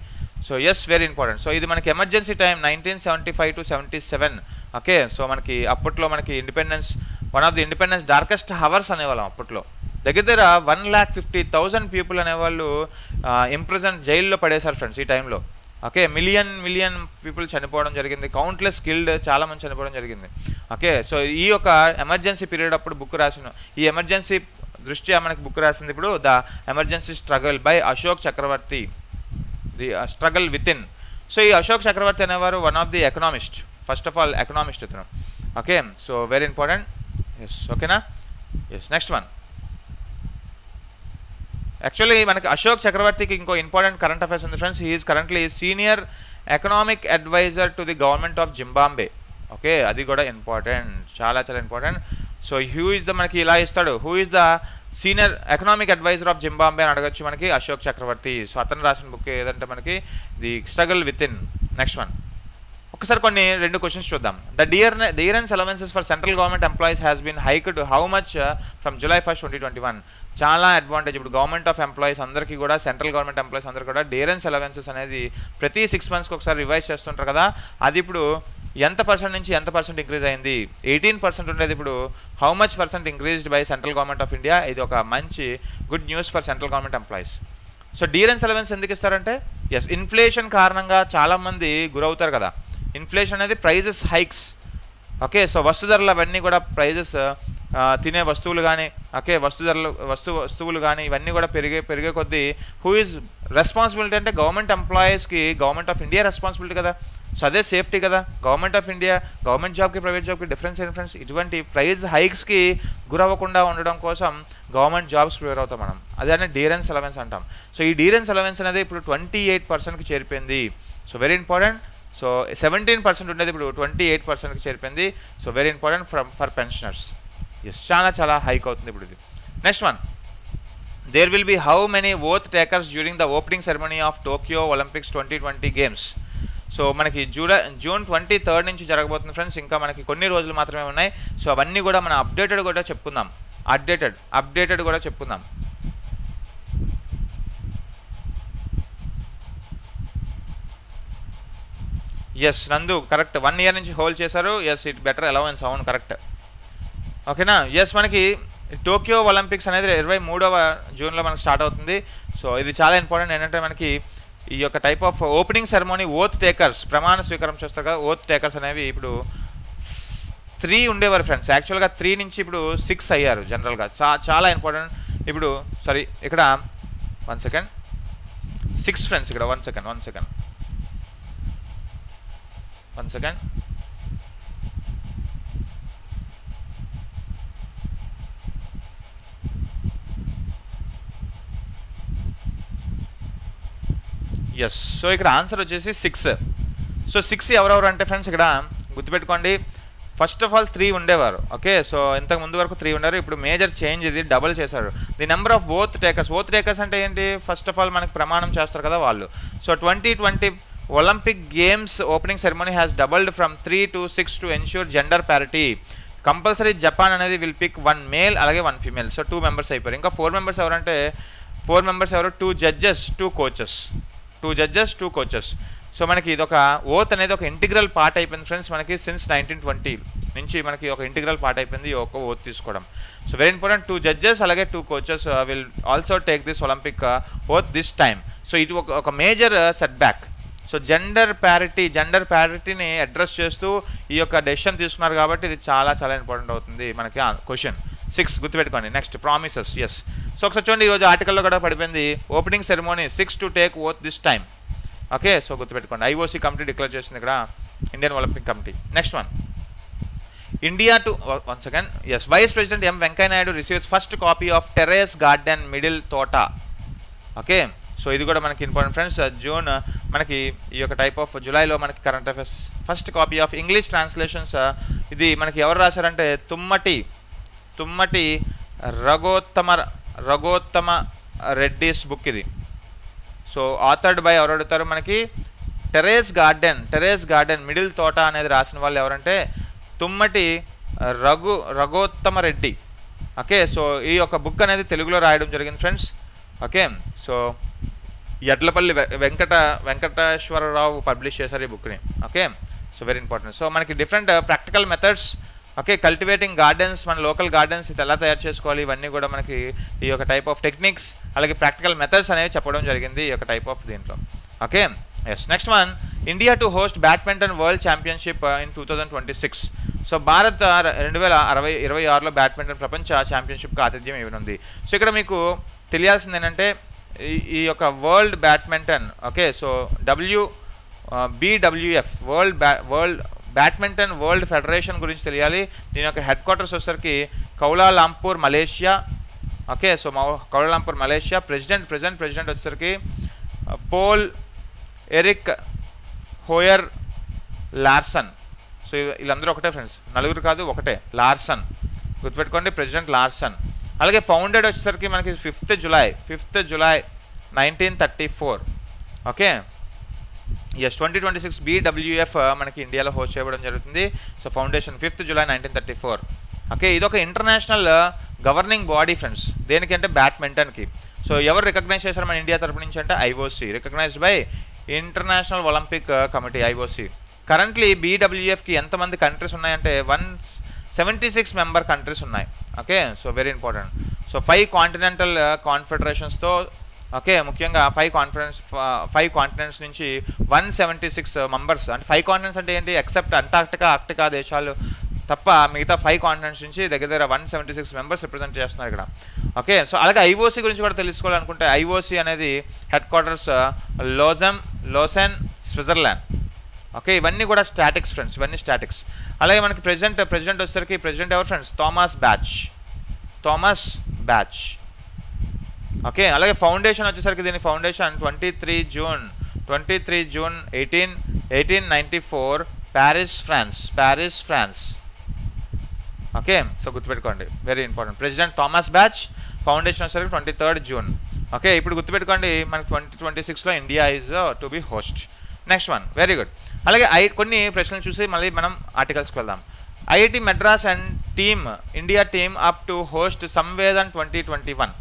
so yes very important so ఇది మనకి emergency time nineteen seventy five to seventy seven okay so మనకి అప్పట్లో మనకి independence one of the independence darkest hours అనేవాళ్ళం అప్పట్లో. దగ్గర దగ్గర one lakh fifty thousand people అనేవాళ్ళు ఇంప్రజెంట్ జైల్లో పడేశారు ఫ్రెండ్స్ ఈ టైంలో ఓకే మిలియన్ మిలియన్ పీపుల్ చనిపోవడం జరిగింది. కౌంట్లెస్ స్కిల్డ్ చాలా మంది చనిపోవడం జరిగింది. ఓకే సో ఈ యొక్క ఎమర్జెన్సీ పీరియడ్ అప్పుడు బుక్ రాసిన ఈ ఎమర్జెన్సీ దృష్ట్యా మనకి బుక్ రాసింది ఇప్పుడు the emergency struggle by Ashok Chakravarti. The struggle with in so ఈ అశోక్ చక్రవర్తి అనేవారు one of the economist first of all economist ఇతను. Okay so very important yes ఓకేనా ఎస్ నెక్స్ట్ వన్ యాక్చువల్లీ మనకి అశోక్ చక్రవర్తికి ఇంకో ఇంపార్టెంట్ కరెంట్ అఫైర్స్ ఉంది friends he is currently senior economic advisor to the government of Zimbabwe okay అది కూడా important చాలా చాలా important so who is the మనకి ఇలా ఇస్తాడు. Who is the senior economic advisor of Zimbabwe అని అడగచ్చు మనకి అశోక్ చక్రవర్తి. సో అతను రాసిన బుక్ ఏదంటే మనకి the struggle with in next one ఒకసారి కొన్ని రెండు క్వశ్చన్స్ చూద్దాం. The dear dearness allowances for central government employees has been hiked how much from July first twenty twenty one చాలా అడ్వాంటేజ్ ఇప్పుడు గవర్నమెంట్ ఆఫ్ ఎంప్లాయీస్ అందరికీ కూడా సెంట్రల్ గవర్నమెంట్ ఎంప్లాయీస్ అందరికీ కూడా డియరెన్స్ అలవెన్సెస్ అనేది ప్రతి సిక్స్ మంత్స్కి ఒకసారి రివైజ్ చేస్తుంటారు కదా. అది ఇప్పుడు ఎంత పర్సెంట్ నుంచి ఎంత పర్సెంట్ ఇంక్రీజ్ అయింది? ఎయిటీన్ పర్సెంట్ ఉండేది ఇప్పుడు how much percent increased by central government of India ఇది ఒక మంచి good news for central government employees so dearness allowance ఎందుకు ఇస్తారంటే? ఎస్ ఇన్ఫ్లేషన్ కారణంగా చాలామంది గురవుతారు కదా. ఇన్ఫ్లేషన్ అనేది ప్రైజెస్ హైక్స్. ఓకే సో వస్తు ధరలు అవన్నీ కూడా ప్రైజెస్ తినే వస్తువులు కానీ ఓకే వస్తు ధరలు వస్తు వస్తువులు కానీ ఇవన్నీ కూడా పెరిగే పెరిగే కొద్దీ హూ ఈజ్ రెస్పాన్సిబిలిటీ అంటే గవర్నమెంట్ ఎంప్లాయీస్కి గవర్నమెంట్ ఆఫ్ ఇండియా రెస్పాన్సిబిలిటీ కదా. సో అదే సేఫ్టీ కదా. గవర్నమెంట్ ఆఫ్ ఇండియా గవర్నమెంట్ జాబ్కి ప్రైవేట్ జాబ్కి డిఫరెన్స్ ఏంటి ఫ్రెండ్స్ ఇటువంటి ప్రైజ్ హైక్స్కి గురవ్వకుండా ఉండడం కోసం గవర్నమెంట్ జాబ్స్ ప్రిపేర్ అవుతాం మనం. అదే డీరెన్స్ అలవెన్స్ అంటాం. సో ఈ డీరెన్స్ అలవెన్స్ అనేది ఇప్పుడు ట్వంటీ ఎయిట్ పర్సెంట్కి చేరిపోయింది. So very important. So seventeen percent ఉండేది ఇప్పుడు ట్వంటీ ఎయిట్ పర్సెంట్కి చేరిపోయింది. So very important from for pensioners yes చాలా చాలా హైక్ అవుతుంది ఇప్పుడు ఇది. Next one there will be how many oath takers during the opening ceremony of Tokyo Olympics twenty twenty games so మనకి July June twenty third నుంచి జరగబోతుంది friends ఇంకా మనకి కొన్ని రోజులు మాత్రమే ఉన్నాయి. సో అవన్నీ కూడా మనం అప్డేటెడ్ కూడా చెప్పుకుందాం. అప్డేటెడ్ అప్డేటెడ్ కూడా చెప్పుకుందాం. Yes Nandu correct one year నుంచి హోల్డ్ చేశారు. ఎస్ ఇట్ బెటర్ అలవెన్స్ అవును కరెక్ట్ ఓకేనా ఎస్ మనకి టోక్యో ఒలింపిక్స్ అనేది ఇరవై మూడవ జూన్లో మనకి స్టార్ట్ అవుతుంది. సో ఇది చాలా ఇంపార్టెంట్ ఏంటంటే మనకి ఈ యొక్క type of opening ceremony oath takers ప్రమాణ స్వీకారం చేస్తారు కదా ఓత్ టేకర్స్ అనేవి ఇప్పుడు త్రీ ఉండేవారు ఫ్రెండ్స్ యాక్చువల్గా త్రీ నుంచి ఇప్పుడు సిక్స్ అయ్యారు జనరల్గా చా చాలా ఇంపార్టెంట్ ఇప్పుడు సారీ ఇక్కడ వన్ సెకండ్ సిక్స్ ఫ్రెండ్స్ ఇక్కడ one second one second one second yes so ఇక్కడ ఆన్సర్ వచ్చేసి సిక్స్ సో సిక్స్ ఎవరెవరు అంటే ఫ్రెండ్స్ ఇక్కడ గుర్తుపెట్టుకోండి. ఫస్ట్ ఆఫ్ ఆల్ త్రీ ఉండేవారు. ఓకే సో ఇంతకు ముందు వరకు త్రీ ఉండేవారు. ఇప్పుడు మేజర్ చేంజ్ ఇది డబుల్ చేశారు. The number of oath takers oath takers అంటే ఏంటి? ఫస్ట్ ఆఫ్ ఆల్ మనకి ప్రమాణం చేస్తారు కదా వాళ్ళు. So twenty twenty Olympic games opening ceremony has doubled from three to six to ensure gender parity compulsory Japan అనేది విల్ పిక్ వన్ మేల్ అలాగే one female so two members అయిపోయారు. ఇంకా four members ఎవరంటే ఫోర్ మెంబర్స్ ఎవరు? Two judges two coaches two judges two coaches so మనకి ఇది ఒక oath అనేది ఒక ఇంటిగ్రల్ పార్ట్ అయిపోయింది ఫ్రెండ్స్ మనకి సిన్స్ నైన్టీన్ ట్వంటీ నుంచి మనకి ఒక ఇంటిగ్రల్ పార్ట్ అయిపోయింది ఈ ఒక ఓత్ తీసుకోవడం. So very important two judges అలాగే two coaches will also take this Olympic oath this time so ఇది ఒక ఒక major setback so gender parity gender ప్యారిటీని address చేస్తూ ఈ యొక్క డెసిషన్ తీసుకున్నారు కాబట్టి ఇది చాలా చాలా ఇంపార్టెంట్ అవుతుంది మనకి. క్వశ్చన్ సిక్స్ గుర్తుపెట్టుకోండి. నెక్స్ట్ ప్రామిసెస్ ఎస్ సో ఒకసారి చూడండి ఈరోజు ఆర్టికల్లో కూడా పడిపోయింది. Opening ceremony six to take oath this time okay so గుర్తుపెట్టుకోండి. ఐఓసీ కమిటీ డిక్లేర్ చేసింది ఇక్కడ. Indian Olympic committee next one India to one second yes vice president M Venkaiah Naidu receives first copy of terrace garden middle Thota okay so ఇది కూడా మనకి important friends June మనకి ఈ యొక్క type of జూలైలో మనకి current affairs first copy of English translations ఇది మనకి ఎవరు రాశారంటే తుమ్మటి తుమ్మటి రఘోత్తమ రఘోత్తమ రెడ్డిస్ బుక్ ఇది. సో ఆథర్డ్ బై ఎవరు అడుగుతారు మనకి? Terrace garden terrace garden middle Thota అనేది రాసిన వాళ్ళు ఎవరంటే తుమ్మటి రఘు రఘోత్తమ రెడ్డి. ఓకే సో ఈ యొక్క బుక్ అనేది తెలుగులో రాయడం జరిగింది friends okay so Edlapalli Venkata Venkateswararao publish చేశారు ఈ బుక్ని. Okay? So very important so మనకి different practical methods okay? Cultivating gardens మన లోకల్ గార్డెన్స్ ఇది ఎలా తయారు చేసుకోవాలి? ఇవన్నీ కూడా మనకి ఈ యొక్క టైప్ ఆఫ్ టెక్నిక్స్ అలాగే ప్రాక్టికల్ మెథడ్స్ అనేవి చెప్పడం జరిగింది ఈ యొక్క టైప్ ఆఫ్ దీంట్లో. Okay? Yes next one India to host badminton world championship in two thousand twenty six so Bharat రెండు వేల అరవై ఇరవై ఆరులో బ్యాడ్మింటన్ ప్రపంచ ఛాంపియన్షిప్కి ఆతిథ్యం ఇవ్వనుంది. సో ఇక్కడ మీకు తెలియాల్సింది ఏంటంటే ఈ ఈ యొక్క world badminton okay so W BWF world బ్యా వరల్డ్ బ్యాడ్మింటన్ వరల్డ్ ఫెడరేషన్ గురించి తెలియాలి. దీని యొక్క హెడ్ క్వార్టర్స్ వచ్చేసరికి Kuala Lumpur Malaysia okay so Kuala Lumpur Malaysia president president president వచ్చేసరికి Poul Erik Hoyer Larsen. So వీళ్ళందరూ ఒకటే ఫ్రెండ్స్ నలుగురు కాదు ఒకటే లార్సన్. గుర్తుపెట్టుకోండి ప్రెసిడెంట్ లార్సన్. అలాగే ఫౌండెడ్ వచ్చేసరికి మనకి fifth July fifth July nineteen thirty four okay yes twenty twenty six BWF మనకి ఇండియాలో హోస్ట్ చేయడం జరుగుతుంది. So foundation fifth July nineteen thirty four okay ఇదొక ఇంటర్నేషనల్ గవర్నింగ్ బాడీ ఫ్రెండ్స్ దేనికంటే బ్యాడ్మింటన్కి సో ఎవరు రికగ్నైజ్ చేశారు మన ఇండియా తరపు నుంచి అంటే IOC recognized by International Olympic Committee IOC currently బీడబ్ల్యూఎఫ్కి ఎంతమంది కంట్రీస్ ఉన్నాయంటే one seventy six member countries ఉన్నాయి okay so very important so five continental కాన్ఫెడరేషన్స్తో okay ముఖ్యంగా ఫైవ్ కాన్ఫిడెన్స్ ఫైవ్ కాంటినెంట్స్ నుంచి వన్ సెవెంటీ సిక్స్ మెంబర్స్ అంటే five continents అంటే ఏంటి? Except Antarctica ఆర్టికా దేశాలు తప్ప మిగతా ఫైవ్ కాంటినెంట్స్ నుంచి దగ్గర దగ్గర one seventy six members represent చేస్తున్నారు ఇక్కడ. ఓకే సో అలాగే ఐఓసీ గురించి కూడా తెలుసుకోవాలనుకుంటే ఐఓసీ అనేది headquarters Lausanne Lausanne Switzerland okay ఇవన్నీ కూడా స్టాటిక్స్ ఫ్రెండ్స్ ఇవన్నీ స్టాటిక్స్ అలాగే మనకి ప్రెసిడెంట్ ప్రెసిడెంట్ వచ్చేసరికి ప్రెసిడెంట్ ఎవరు friends Thomas Bach Thomas Bach okay అలాగే ఫౌండేషన్ వచ్చేసరికి దీని foundation twenty three June twenty three June eighteen eighteen ninety four Paris France Paris France okay so గుర్తుపెట్టుకోండి very important president Thomas Bach foundation వచ్చేసరికి twenty third June okay ఇప్పుడు గుర్తుపెట్టుకోండి మనకి twenty twenty సిక్స్లో India is to be host next one very good అలాగే I కొన్ని ప్రశ్నలు చూసి మళ్ళీ మనం ఆర్టికల్స్కి వెళ్దాం. IIT Madras and team India team up to host Samvedan twenty twenty one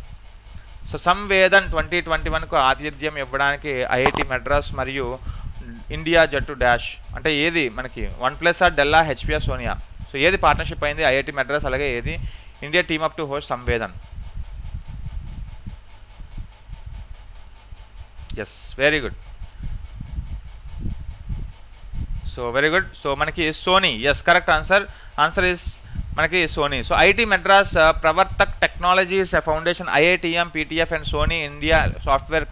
so Samvedan twenty twenty వన్కు ఆతిథ్యం ఇవ్వడానికి ఐఐటి మెడ్రాస్ మరియు ఇండియా జట్టు డాష్. అంటే ఏది మనకి? OnePlus or Dell HP Sony. So ఏది పార్ట్నర్షిప్ అయింది? ఐఐటి మెడ్రాస్ అలాగే ఏది? India team up to host Samvedan. Yes very good so very good so మనకి Sony yes correct answer answer is మనకి Sony so IT Madras Pravartak technologies foundation IITM PTF and Sony India software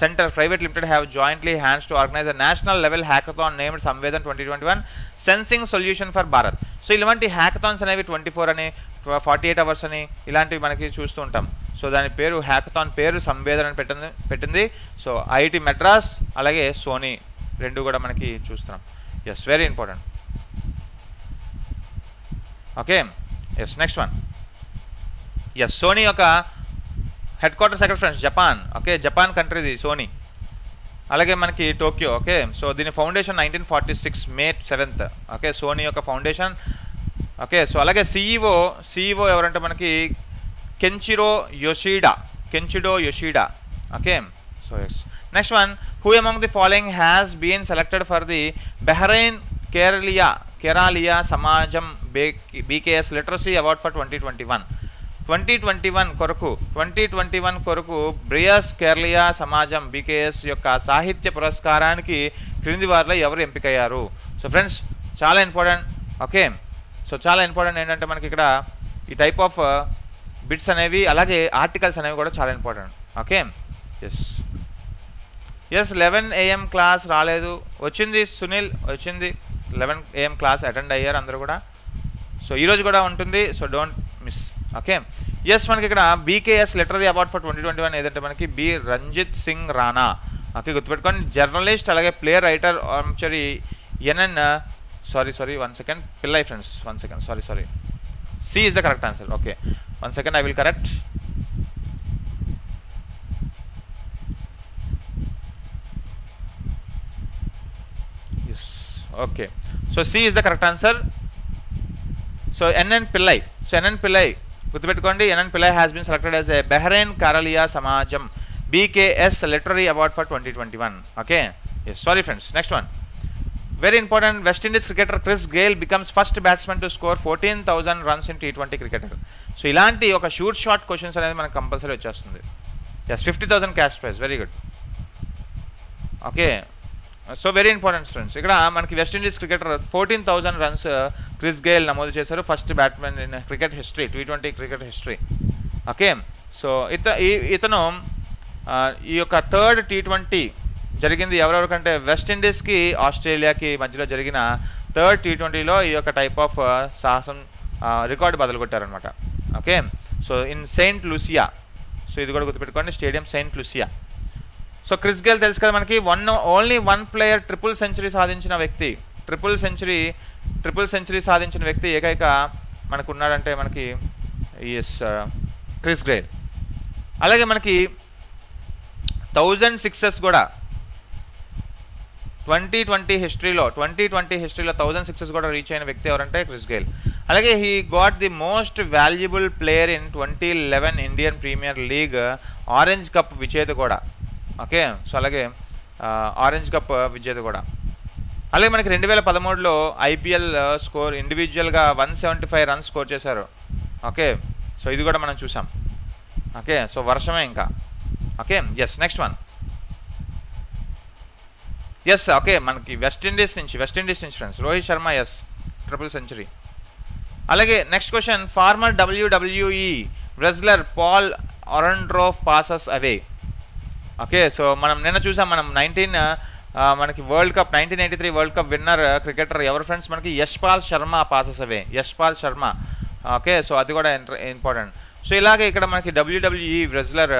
centre private limited have jointly hands to organise a national level hackathon named Samvedan twenty twenty one sensing solution for Bharat so ఇలాంటి hackathons అనేవి twenty four అని forty eight hours అని ఇలాంటివి మనకి చూస్తూ ఉంటాం. So దాని పేరు హ్యాకథాన్ పేరు సంవేదన పెట్టింది పెట్టింది. సో ఐఐటి మెడ్రాస్ అలాగే సోనీ రెండు కూడా మనకి చూస్తున్నాం. Yes very important okay yes next one yes Sony యొక్క హెడ్ క్వార్టర్స్ ఎక్కడ ఫ్రెండ్స్ జపాన్ ఓకే జపాన్ కంట్రీది సోనీ అలాగే మనకి టోక్యో ఓకే సో దీని foundation nineteen forty six May seventh okay Sony యొక్క ఫౌండేషన్ ఓకే సో అలాగే సిఈఓ సీఈఓ ఎవరంటే మనకి Kenichiro Yoshida Kenichiro Yoshida okay so yes next one who among the following has been selected for the Bahrain Keraleeya Keraleeya Samajam bay BKS literacy award for twenty twenty one twenty twenty one కొరకు twenty twenty one కొరకు బ్రియస్ కేరళియా సమాజం BKS యొక్క సాహిత్య పురస్కారానికి క్రింది వారిలో ఎవరు ఎంపికయ్యారు? సో ఫ్రెండ్స్ చాలా ఇంపార్టెంట్ ఓకే సో చాలా ఇంపార్టెంట్ ఏంటంటే మనకి ఇక్కడ ఈ టైప్ ఆఫ్ బిట్స్ అనేవి అలాగే ఆర్టికల్స్ అనేవి కూడా చాలా important okay yes yes eleven AM class రాలేదు. వచ్చింది సునీల్ వచ్చింది లెవెన్ ఏఎం క్లాస్ అటెండ్ అయ్యారు అందరూ కూడా. సో ఈరోజు కూడా ఉంటుంది. So don't miss okay yes మనకి ఇక్కడ BKS literary award for twenty twenty one ఏదంటే మనకి బి రంజిత్ సింగ్ రాణా ఓకే గుర్తుపెట్టుకోండి. జర్నలిస్ట్ అలాగే player writer sorry NN sorry sorry one second Pillai friends one second sorry sorry C is the correct answer okay one second I will correct okay so C is the correct answer so NN Pillai so NN Pillai గుర్తుపెట్టుకోండి. NN Pillai has been selected as a Bahrain Keraleeya Samajam BKS literary award for twenty twenty one okay yes sorry friends next one very important West Indies cricketer Chris Gayle becomes first batsmen to score fourteen thousand runs in T twenty cricketer so ఇలాంటి ఒక shoot short questions అనేది మనకు compulsory వచ్చేస్తుంది. Yes fifty thousand cash prize very good okay so very important friends ఇక్కడ మనకి West Indies cricketer fourteen thousand runs Chris Gayle నమోదు చేశారు. First batsmen in cricket history T twenty cricket history okay so ఇత ఈ- ఇతను uh, ఈ యొక్క థర్డ్ టీ ట్వంటీ జరిగింది ఎవరెవరికంటే వెస్టిండీస్కి ఆస్ట్రేలియాకి మధ్యలో జరిగిన థర్డ్ టీ ట్వంటీలో ఈ యొక్క టైప్ ఆఫ్ uh, సాహసం రికార్డు బదులు కొట్టారనమాట okay so in Saint Lucia so ఇది కూడా గుర్తుపెట్టుకోండి. Stadium Saint Lucia so Chris Gayle తెలుసు కదా మనకి one only one player triple century సాధించిన వ్యక్తి. ట్రిపుల్ సెంచరీ ట్రిపుల్ సెంచరీ సాధించిన వ్యక్తి ఏకైక మనకు ఉన్నాడంటే మనకి ఎస్ క్రిస్ గేల్ అలాగే మనకి థౌజండ్ సిక్సెస్ కూడా. ట్వంటీ ట్వంటీ హిస్టరీలో ట్వంటీ ట్వంటీ హిస్టరీలో థౌజండ్ సిక్సెస్ కూడా రీచ్ అయిన వ్యక్తి ఎవరంటే క్రిస్ గేల్ అలాగే he got the most valuable player in twenty eleven Indian Premier League orange cup విజేత కూడా. ఓకే సో అలాగే ఆరెంజ్ కప్ విజేత కూడా. అలాగే మనకి రెండు వేల పదమూడులో ఐపీఎల్ స్కోర్ ఇండివిజువల్గా one seventy five runs score చేశారు. ఓకే సో ఇది కూడా మనం చూసాం. ఓకే సో వర్షమే ఇంకా. Okay yes next one yes okay మనకి వెస్టిండీస్ నుంచి వెస్టిండీస్ నుంచి friends Rohit Sharma yes triple century అలాగే next question former WWE wrestler Paul Orndorff passes away okay so మనం నిన్న చూసాం మనం నైన్టీన్ uh, మనకి world cup nineteen eighty three world cup winner cricketer ఎవరు ఫ్రెండ్స్ మనకి Yashpal Sharma passes away Yashpal Sharma. Okay so అది కూడా important so ఇలాగే ఇక్కడ మనకి డబ్ల్యూడబ్ల్యూఈ రెజ్లర్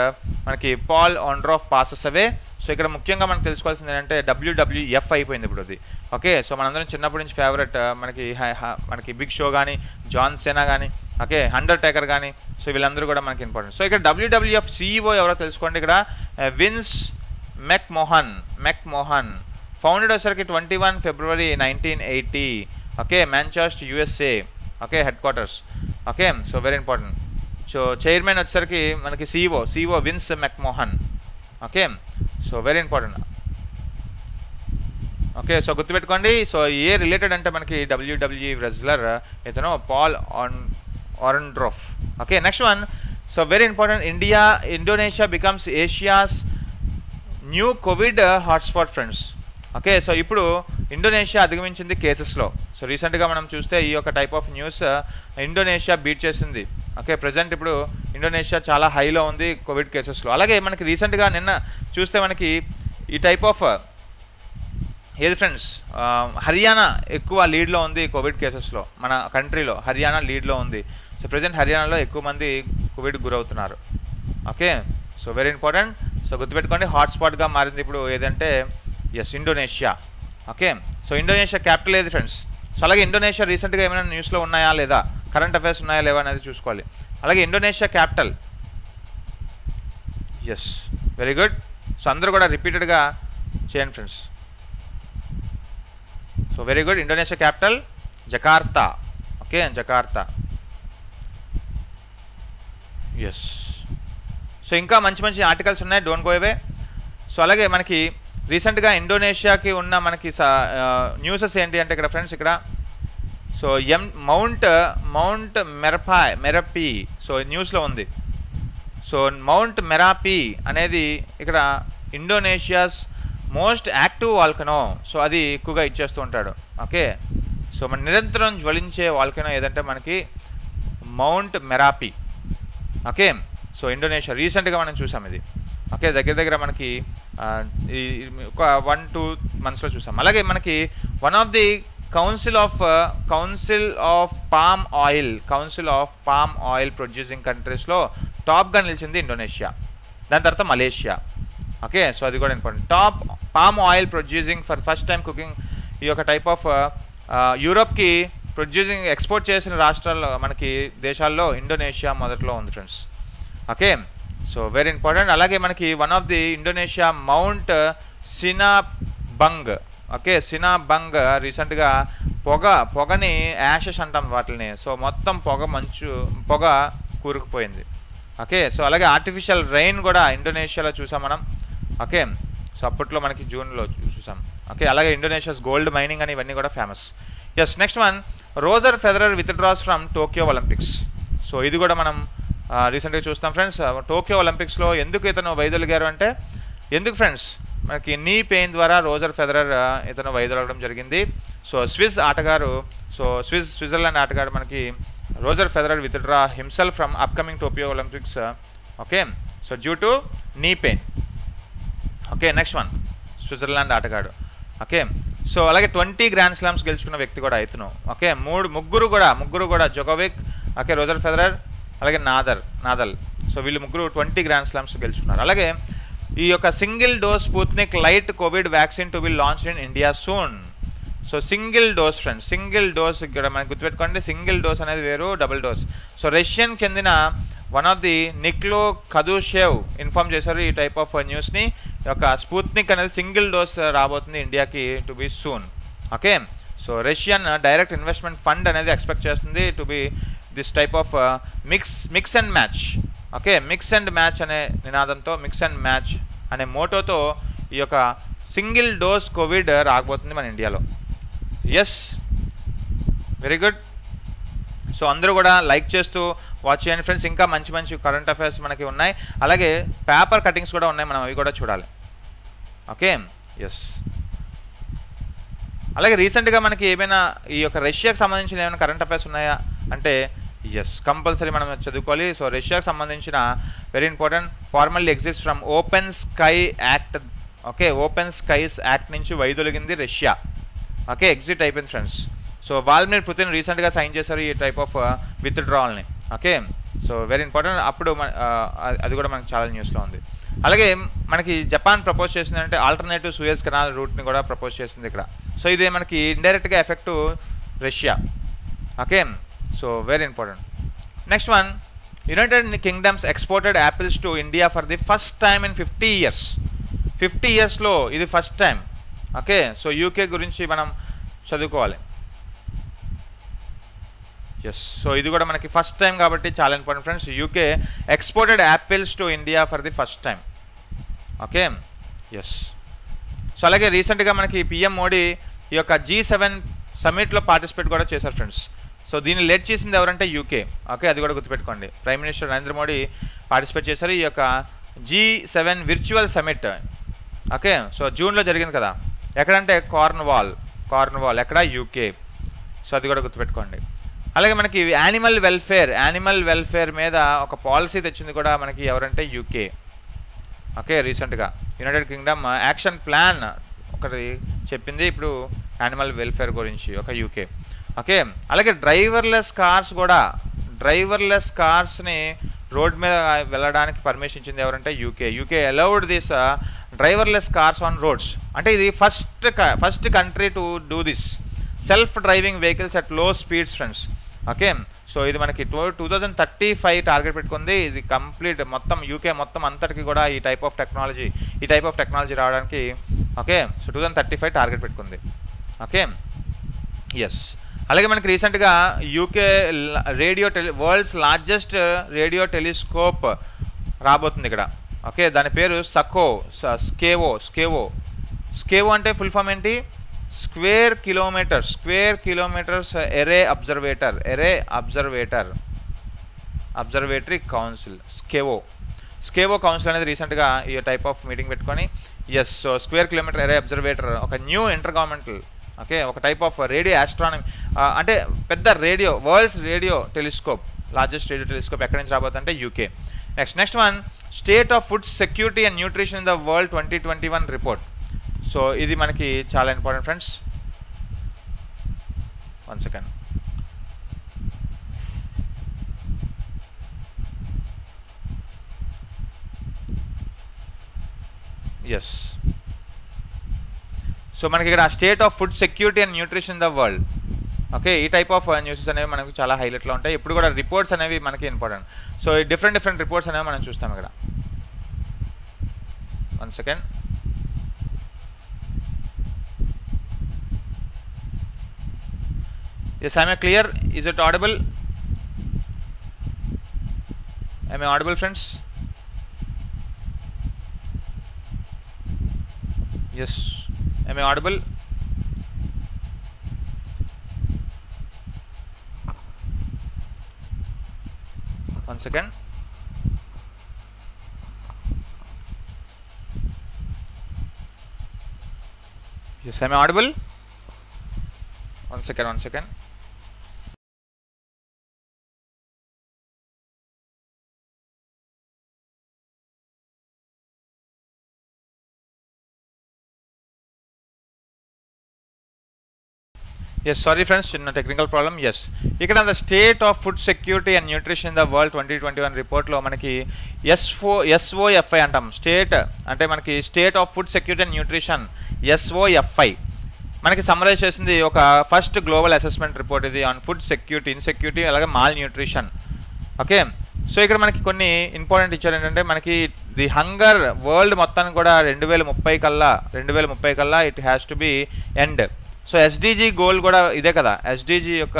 మనకి Paul Orndorff passes away so ఇక్కడ ముఖ్యంగా మనం తెలుసుకోవాల్సింది ఏంటంటే డబ్ల్యూడబ్ల్యూఎఫ్ అయిపోయింది ఇప్పుడు అది. ఓకే సో మనందరం చిన్నప్పటి నుంచి ఫేవరెట్ uh, మనకి హ- మనకి బిగ్ షో కానీ జాన్ సెనా కానీ ఓకే హండర్ టేకర్ కానీ సో వీళ్ళందరూ కూడా మనకి ఇంపార్టెంట్ సో ఇక్కడ డబ్ల్యూడబ్ల్యూఎఫ్ సిఇఓ ఎవరో తెలుసుకోండి ఇక్కడ. Vince McMahon McMahon founded వచ్చేసరికి twenty one February nineteen eighty okay Manchester USA okay headquarters okay so very important so chairman వచ్చేసరికి మనకి CEO CEO Vince McMahon okay so very important okay so గుర్తుపెట్టుకోండి. So ఏ related అంటే మనకి WW wrestler ఇతను Paul on Orndorff okay next one so very important India Indonesia becomes Asia's new covid hotspot friends okay so ఇప్పుడు Indonesia అధిగమించింది కేసెస్లో so రీసెంట్గా మనం చూస్తే ఈ యొక్క type of news Indonesia beat చేసింది. ఓకే ప్రజెంట్ ఇప్పుడు ఇండోనేషియా చాలా హైలో ఉంది కోవిడ్ కేసెస్లో. అలాగే మనకి రీసెంట్గా నిన్న చూస్తే మనకి ఈ టైప్ ఆఫ్ ఏది ఫ్రెండ్స్ హర్యానా ఎక్కువ లీడ్లో ఉంది కోవిడ్ కేసెస్లో మన కంట్రీలో హర్యానా లీడ్లో ఉంది. సో ప్రజెంట్ హర్యానాలో ఎక్కువ మంది కోవిడ్ గురవుతున్నారు. Okay so very important so గుర్తుపెట్టుకోండి హాట్స్పాట్గా మారింది ఇప్పుడు ఏదంటే yes Indonesia. Okay so Indonesia capital ఏది ఫ్రెండ్స్ సో అలాగే ఇండోనేషియా రీసెంట్గా ఏమైనా న్యూస్లో ఉన్నాయా లేదా? కరెంట్ అఫైర్స్ ఉన్నాయా లేవా అనేది చూసుకోవాలి. అలాగే Indonesia capital. Yes very good so అందరూ కూడా రిపీటెడ్గా చేయండి friends. So very good Indonesia capital Jakarta. Okay Jakarta. Yes so ఇంకా మంచి మంచి ఆర్టికల్స్ ఉన్నాయి. డోంట్ గో అవే సో అలాగే మనకి రీసెంట్గా ఇండోనేషియాకి ఉన్న మనకి న్యూసెస్ ఏంటి అంటే ఇక్కడ ఫ్రెండ్స్ ఇక్కడ so M Mount Mount Merapa Merapi so న్యూస్లో ఉంది. సో మౌంట్ మెరాపీ అనేది ఇక్కడ Indonesia's most active volcano so అది ఎక్కువగా ఇచ్చేస్తూ ఉంటాడు. ఓకే? సో మన నిరంతరం జ్వలించే వాల్కనో ఏదంటే మనకి Mount Merapi. Okay? So Indonesia రీసెంట్గా మనం చూసాం ఇది. ఓకే? దగ్గర దగ్గర మనకి ఒక వన్ టూ మంత్స్లో చూసాం. అలాగే మనకి one of the council of council of palm oil council of palm oil producing కంట్రీస్లో టాప్గా నిలిచింది ఇండోనేషియా దాని తర్వాత మలేషియా ఓకే సో అది కూడా important top palm oil producing for first time cooking ఈ యొక్క టైప్ ఆఫ్ యూరోప్కి ప్రొడ్యూసింగ్ ఎక్స్పోర్ట్ చేసిన రాష్ట్రాల్లో మనకి దేశాల్లో ఇండోనేషియా మొదట్లో ఉంది friends okay so very important అలాగే మనకి one of the Indonesia Mount Sinabung okay Sinabung రీసెంట్గా పొగ పొగని యాషెస్ అంటాం వాటిని సో మొత్తం పొగ మంచు పొగ కూరుకుపోయింది. ఓకే సో అలాగే ఆర్టిఫిషియల్ రెయిన్ కూడా ఇండోనేషియాలో చూసాం మనం. ఓకే సో అప్పట్లో మనకి జూన్లో చూసాం. ఓకే అలాగే ఇండోనేషియాస్ గోల్డ్ మైనింగ్ అని ఇవన్నీ కూడా famous. Yes next one Roger Federer withdraws from Tokyo Olympics. So ఇది కూడా మనం రీసెంట్గా చూస్తాం. ఫ్రెండ్స్ టోక్యో ఒలింపిక్స్లో ఎందుకు ఇతను వైదొలిగారు అంటే ఎందుకు ఫ్రెండ్స్ మనకి నీ పెయిన్ ద్వారా రోజర్ ఫెదరర్ ఇతను వైదొలగడం జరిగింది. సో స్విస్ ఆటగారు సో స్విస్ స్విట్జర్లాండ్ ఆటగాడు మనకి Roger Federer withdraw himself from upcoming Tokyo Olympics okay? So due to knee pain. Okay next one. Switzerland ఆటగాడు. ఓకే? సో అలాగే ట్వంటీ గ్రాండ్ స్లామ్స్ గెలుచుకున్న వ్యక్తి కూడా ఇతను. ఓకే? మూడు ముగ్గురు కూడా ముగ్గురు కూడా జొకోవిక్ ఓకే రోజర్ ఫెదరర్ అలాగే నాదర్ నాదల్. సో వీళ్ళు ముగ్గురు ట్వంటీ గ్రాండ్ స్లామ్స్ గెలుచుకున్నారు. అలాగే ఈ యొక్క single dose Sputnik Light covid vaccine to be launch in India soon. So single dose friends single dose ఇక్కడ మనకి గుర్తుపెట్టుకోండి సింగిల్ డోస్ అనేది వేరు డబుల్ డోస్. సో రష్యన్ చెందిన one of the Nikolai Kudashev inform చేశారు ఈ టైప్ ఆఫ్ న్యూస్ని. యొక్క స్పూత్నిక్ అనేది సింగిల్ డోస్ రాబోతుంది ఇండియాకి to be soon. Okay? So Russian direct investment fund అనేది ఎక్స్పెక్ట్ చేస్తుంది to be this type of mix mix and match. Okay mix and match అనే నినాదంతో మిక్స్ అండ్ మ్యాచ్ అనే మోటోతో ఈ యొక్క సింగిల్ డోస్ కోవిడ్ రాకపోతుంది మన ఇండియాలో. ఎస్ వెరీ గుడ్ సో అందరూ కూడా లైక్ చేస్తూ వాచ్ చేయండి ఫ్రెండ్స్. ఇంకా మంచి మంచి కరెంట్ అఫైర్స్ మనకి ఉన్నాయి. అలాగే పేపర్ కటింగ్స్ కూడా ఉన్నాయి మనం అవి కూడా చూడాలి. ఓకే ఎస్ అలాగే రీసెంట్గా మనకి ఏమైనా ఈ యొక్క రష్యాకి సంబంధించిన ఏమైనా కరెంట్ అఫైర్స్ ఉన్నాయా? అంటే ఎస్ కంపల్సరీ మనం చదువుకోవాలి. సో రష్యాకు సంబంధించిన very important formally exist from open sky act okay open skies act నుంచి వైదొలిగింది రష్యా ఓకే ఎగ్జిట్ అయిపోయింది ఫ్రెండ్స్ సో వాల్మీర్ పుతిన్ రీసెంట్గా సైన్ చేశారు ఈ టైప్ ఆఫ్ విత్ డ్రాల్ని ఓకే సో వెరీ ఇంపార్టెంట్ అప్పుడు మన uh, అది కూడా మనకి చాలా న్యూస్లో ఉంది. అలాగే మనకి జపాన్ ప్రపోజ్ చేసింది అంటే ఆల్టర్నేటివ్ సూయస్ కెనాల్ రూట్ని కూడా ప్రపోజ్ చేసింది ఇక్కడ. సో ఇది మనకి ఇండైరెక్ట్గా effect Russia okay so very important next one United Kingdoms exported apples to India for the first time in fifty years fifty ఇయర్స్లో ఇది first time okay so UK గురించి మనం చదువుకోవాలి. ఎస్ సో ఇది కూడా మనకి ఫస్ట్ టైం కాబట్టి చాలా important friends UK exported apples to India for the first time okay yes so అలాగే రీసెంట్గా మనకి పిఎం మోడీ ఈ యొక్క జీ సెవెన్ సమ్మిట్లో పార్టిసిపేట్ కూడా చేశారు ఫ్రెండ్స్ సో దీన్ని లెడ్ చేసింది ఎవరంటే యూకే ఓకే అది కూడా గుర్తుపెట్టుకోండి. Prime minister Narendra Modi participate చేశారు ఈ యొక్క G seven virtual summit okay so జూన్లో జరిగింది కదా. ఎక్కడంటే కార్న్వాల్ కార్న్వాల్ ఎక్కడ యూకే సో అది కూడా గుర్తుపెట్టుకోండి. అలాగే మనకి యానిమల్ వెల్ఫేర్ యానిమల్ వెల్ఫేర్ మీద ఒక పాలసీ తెచ్చింది కూడా మనకి ఎవరంటే యూకే ఓకే రీసెంట్గా యునైటెడ్ కింగ్డమ్ యాక్షన్ ప్లాన్ ఒకటి చెప్పింది ఇప్పుడు యానిమల్ వెల్ఫేర్ గురించి ఒక యూకే ఓకే? అలాగే డ్రైవర్లెస్ కార్స్ కూడా డ్రైవర్లెస్ కార్స్ని రోడ్ మీద వెళ్ళడానికి పర్మిషన్ ఇచ్చింది ఎవరంటే UK. UK allowed this driverless cars on roads అంటే ఇది first first country to do this. Self driving vehicles at low speeds friends okay? So ఇది మనకి two two thousand thirty five target పెట్టుకుంది. ఇది కంప్లీట్ మొత్తం UK మొత్తం అంతటికి కూడా ఈ టైప్ ఆఫ్ టెక్నాలజీ ఈ టైప్ ఆఫ్ టెక్నాలజీ రావడానికి okay? So two thousand thirty five target పెట్టుకుంది. ఓకే? ఎస్ అలాగే మనకి రీసెంట్గా UK radio tele world's largest radio telescope రాబోతుంది ఇక్కడ. ఓకే దాని పేరు సకో స్కేవో స్కేవో. స్కేవో అంటే ఫుల్ ఫామ్ ఏంటి? Square kilometres square kilometres array observator array observator. Observatory council SKAO. SKAO council అనేది రీసెంట్గా ఈ టైప్ ఆఫ్ మీటింగ్ పెట్టుకొని yes so square kilometre array observator ఒక న్యూ ఇంటర్ గవర్నమెంటల్ ఓకే? ఒక టైప్ ఆఫ్ రేడియో ఆస్ట్రానమీ అంటే పెద్ద radio world's radio telescope largest radio telescope ఎక్కడి నుంచి రాబోతుందంటే UK next next one state of food security and nutrition in the world twenty twenty one report so ఇది మనకి చాలా important friends one second yes so మనకి ఇక్కడ state of food security and nutrition the world okay ఈ type of newses అనేవి మనకు చాలా హైలైట్లో ఉంటాయి ఇప్పుడు కూడా రిపోర్ట్స్ అనేవి మనకి ఇంపార్టెంట్ సో ఈ డిఫరెంట్ డిఫరెంట్ రిపోర్ట్స్ అనేవి మనం చూస్తాం ఇక్కడ one second Yes, am I clear? Is it audible? Am I audible, friends? Yes. Am I audible? One second. Yes, am I audible? One second, one second. Yes sorry friends చిన్న technical problem yes ఇక్కడ the state of food security and nutrition in the world twenty twenty one రిపోర్ట్లో మనకి SO SOFI అంటాం. State అంటే మనకి state of food security and nutrition SOFI మనకి summarise చేసింది ఒక ఫస్ట్ గ్లోబల్ అసెస్మెంట్ రిపోర్ట్ ఇది ఆన్ ఫుడ్ సెక్యూరిటీ ఇన్సెక్యూరిటీ అలాగే మాల్ న్యూట్రిషన్ ఓకే సో ఇక్కడ మనకి కొన్ని ఇంపార్టెంట్ ఇచ్చారు ఏంటంటే మనకి ది హంగర్ వరల్డ్ మొత్తాన్ని కూడా రెండు వేల ముప్పై కల్లా రెండు వేల ముప్పై కల్లా it has to be end so SDG goal కూడా ఇదే కదా. ఎస్డీజీ యొక్క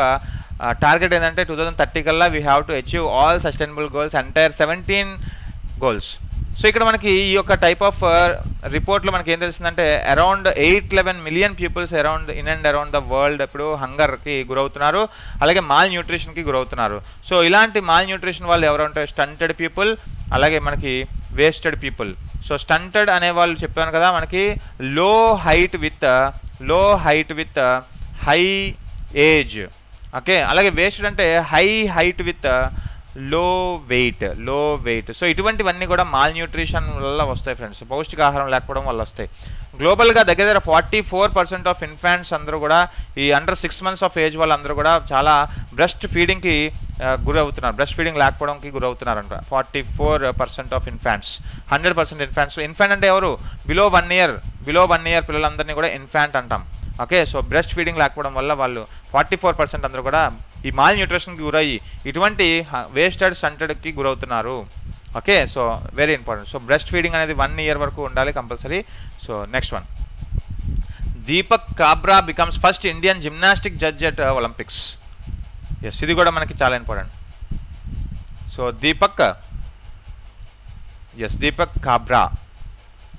టార్గెట్ ఏంటంటే టూ థౌజండ్ థర్టీ కల్లా we have to achieve all sustainable goals entire seventeen goals so ఇక్కడ మనకి ఈ యొక్క టైప్ ఆఫ్ రిపోర్ట్లో మనకి ఏం తెలిసిందంటే around eight eleven million peoples around in and around the world ఇప్పుడు హంగర్కి గురవుతున్నారు. అలాగే మాల్ న్యూట్రిషన్కి గురవుతున్నారు. సో ఇలాంటి మాల్ న్యూట్రిషన్ వాళ్ళు ఎవరు ఉంటారు స్టంటెడ్ పీపుల్ అలాగే మనకి వేస్టెడ్ పీపుల్ సో స్టంటెడ్ అనే వాళ్ళు చెప్పాను కదా మనకి low height with low height with high age. Okay? అలాగే వేస్ట్ అంటే హై హైట్ విత్ లో వెయిట్లో వెయిట్. సో ఇటువంటివన్నీ కూడా మాల్ న్యూట్రిషన్ వల్ల వస్తాయి ఫ్రెండ్స్. పౌష్టికాహారం లేకపోవడం వల్ల వస్తాయి. గ్లోబల్గా దగ్గర దగ్గర forty four percent of infants అందరూ కూడా ఈ under six months of age వాళ్ళందరూ కూడా చాలా బ్రెస్ట్ ఫీడింగ్కి గురవుతున్నారు. బ్రెస్ట్ ఫీడింగ్ లేకపోవడానికి గురవుతున్నారంట. Forty four percent of infants. Hundred percent infants. Infant అంటే ఎవరు? Below one year. Below one year పిల్లలందరినీ కూడా ఇన్ఫాంట్ అంటాం. ఓకే? సో బ్రెస్ట్ ఫీడింగ్ లేకపోవడం వల్ల వాళ్ళు ఫార్టీ ఫోర్ పర్సెంట్ అందరూ కూడా ఈ మాల్ న్యూట్రిషన్కి గురయ్యి ఇటువంటి వేస్టెడ్ సంటెడ్కి గురవుతున్నారు. Okay so very important so breastfeeding అనేది వన్ ఇయర్ వరకు ఉండాలి compulsory so next one Deepak Kabra becomes first Indian gymnastic judge at Olympics yes ఇది కూడా మనకి చాలా important so Deepak yes Deepak Kabra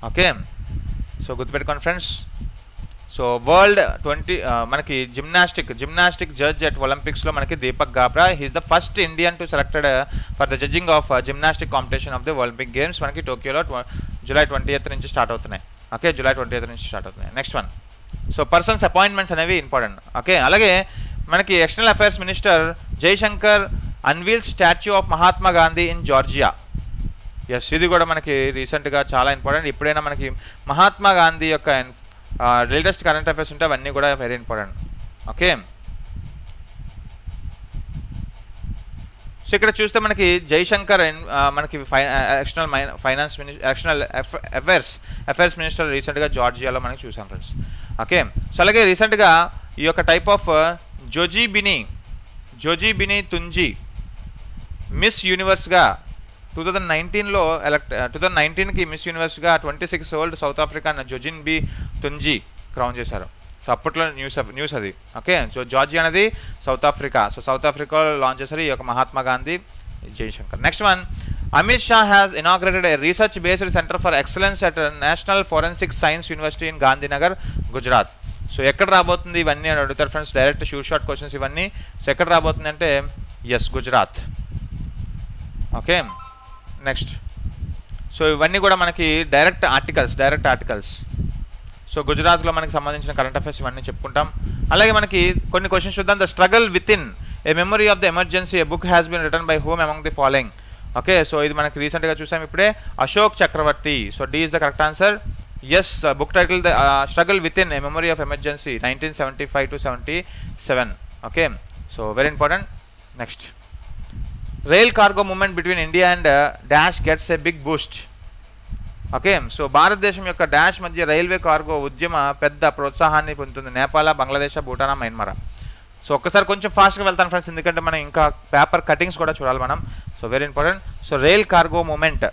okay so గుర్తుపెట్టుకోండి ఫ్రెండ్స్ సో వరల్డ్ ట్వంటీ మనకి gymnastic gymnastic judge at ఒలింపిక్స్లో మనకి Deepak Gabra. He's the first Indian to selected for the judging of gymnastic competition of the Olympic games మనకి టోక్యోలో July twenty eighth నుంచి start అవుతున్నాయి. Okay July twenty eighth నుంచి start అవుతున్నాయి. Next one so persons appointments అనేవి important okay అలాగే మనకి external affairs minister Jaishankar unveil statue of Mahatma Gandhi in Georgia yes ఇది కూడా మనకి రీసెంట్గా చాలా ఇంపార్టెంట్ ఎప్పుడైనా మనకి మహాత్మా గాంధీ యొక్క లేటెస్ట్ కరెంట్ అఫైర్స్ ఉంటే అవన్నీ కూడా వెరీ ఇంపార్టెంట్ ఓకే సో ఇక్కడ చూస్తే మనకి జైశంకర్ మనకి external finance minister external affairs affairs minister రీసెంట్గా జార్జియాలో మనకి చూసాం ఫ్రెండ్స్ ఓకే సో అలాగే రీసెంట్గా ఈ యొక్క type of Zozibini Zozi Tunzi Miss యూనివర్స్గా two thousand నైన్టీన్లో ఎలక్ట్ టూ థౌజండ్ నైన్టీన్కి miss యూనివర్స్గా twenty six old South African జొజిన్ బి తుంజీ క్రౌన్ చేశారు. సో అప్పట్లో న్యూస్ న్యూస్ అది. ఓకే సో జార్జియా అనేది సౌత్ ఆఫ్రికా సో సౌత్ ఆఫ్రికాలో లాంచ్ చేశారు ఈ యొక్క Mahatma Gandhi Jaishankar next one Amit Shah has inaugurated a research based centre for excellence at National Forensic Science University in Gandhinagar Gujarat so ఎక్కడ రాబోతుంది ఇవన్నీ అని అడుగుతారు friends direct shoot short questions ఇవన్నీ. సో ఎక్కడ రాబోతుంది అంటే yes Gujarat okay next so ఇవన్నీ కూడా మనకి direct articles direct articles so గుజరాత్లో మనకి సంబంధించిన కరెంట్ అఫైర్స్ ఇవన్నీ చెప్పుకుంటాం. అలాగే మనకి కొన్ని క్వశ్చన్స్ చూద్దాం. The struggle within a memory of the emergency a book has been return by home among the following okay so ఇది మనకి రీసెంట్గా చూసాం ఇప్పుడే. Ashok Chakravarthy so D is the correct answer yes book title the struggle within a memory of emergency nineteen seventy five to seventy seven okay so very important next rail cargo movement between India and dash gets a big boost okay so భారతదేశం యొక్క dash మధ్య railway cargo ఉద్యమ పెద్ద ప్రోత్సాహాన్ని పొందుతుంది. Nepal Bangladesh Bhutan Myanmar. So ఒక్కసారి కొంచెం ఫాస్ట్గా వెళ్తాను ఫ్రెండ్స్ ఎందుకంటే మనం ఇంకా పేపర్ కటింగ్స్ కూడా చూడాలి మనం. So very important so rail cargo movement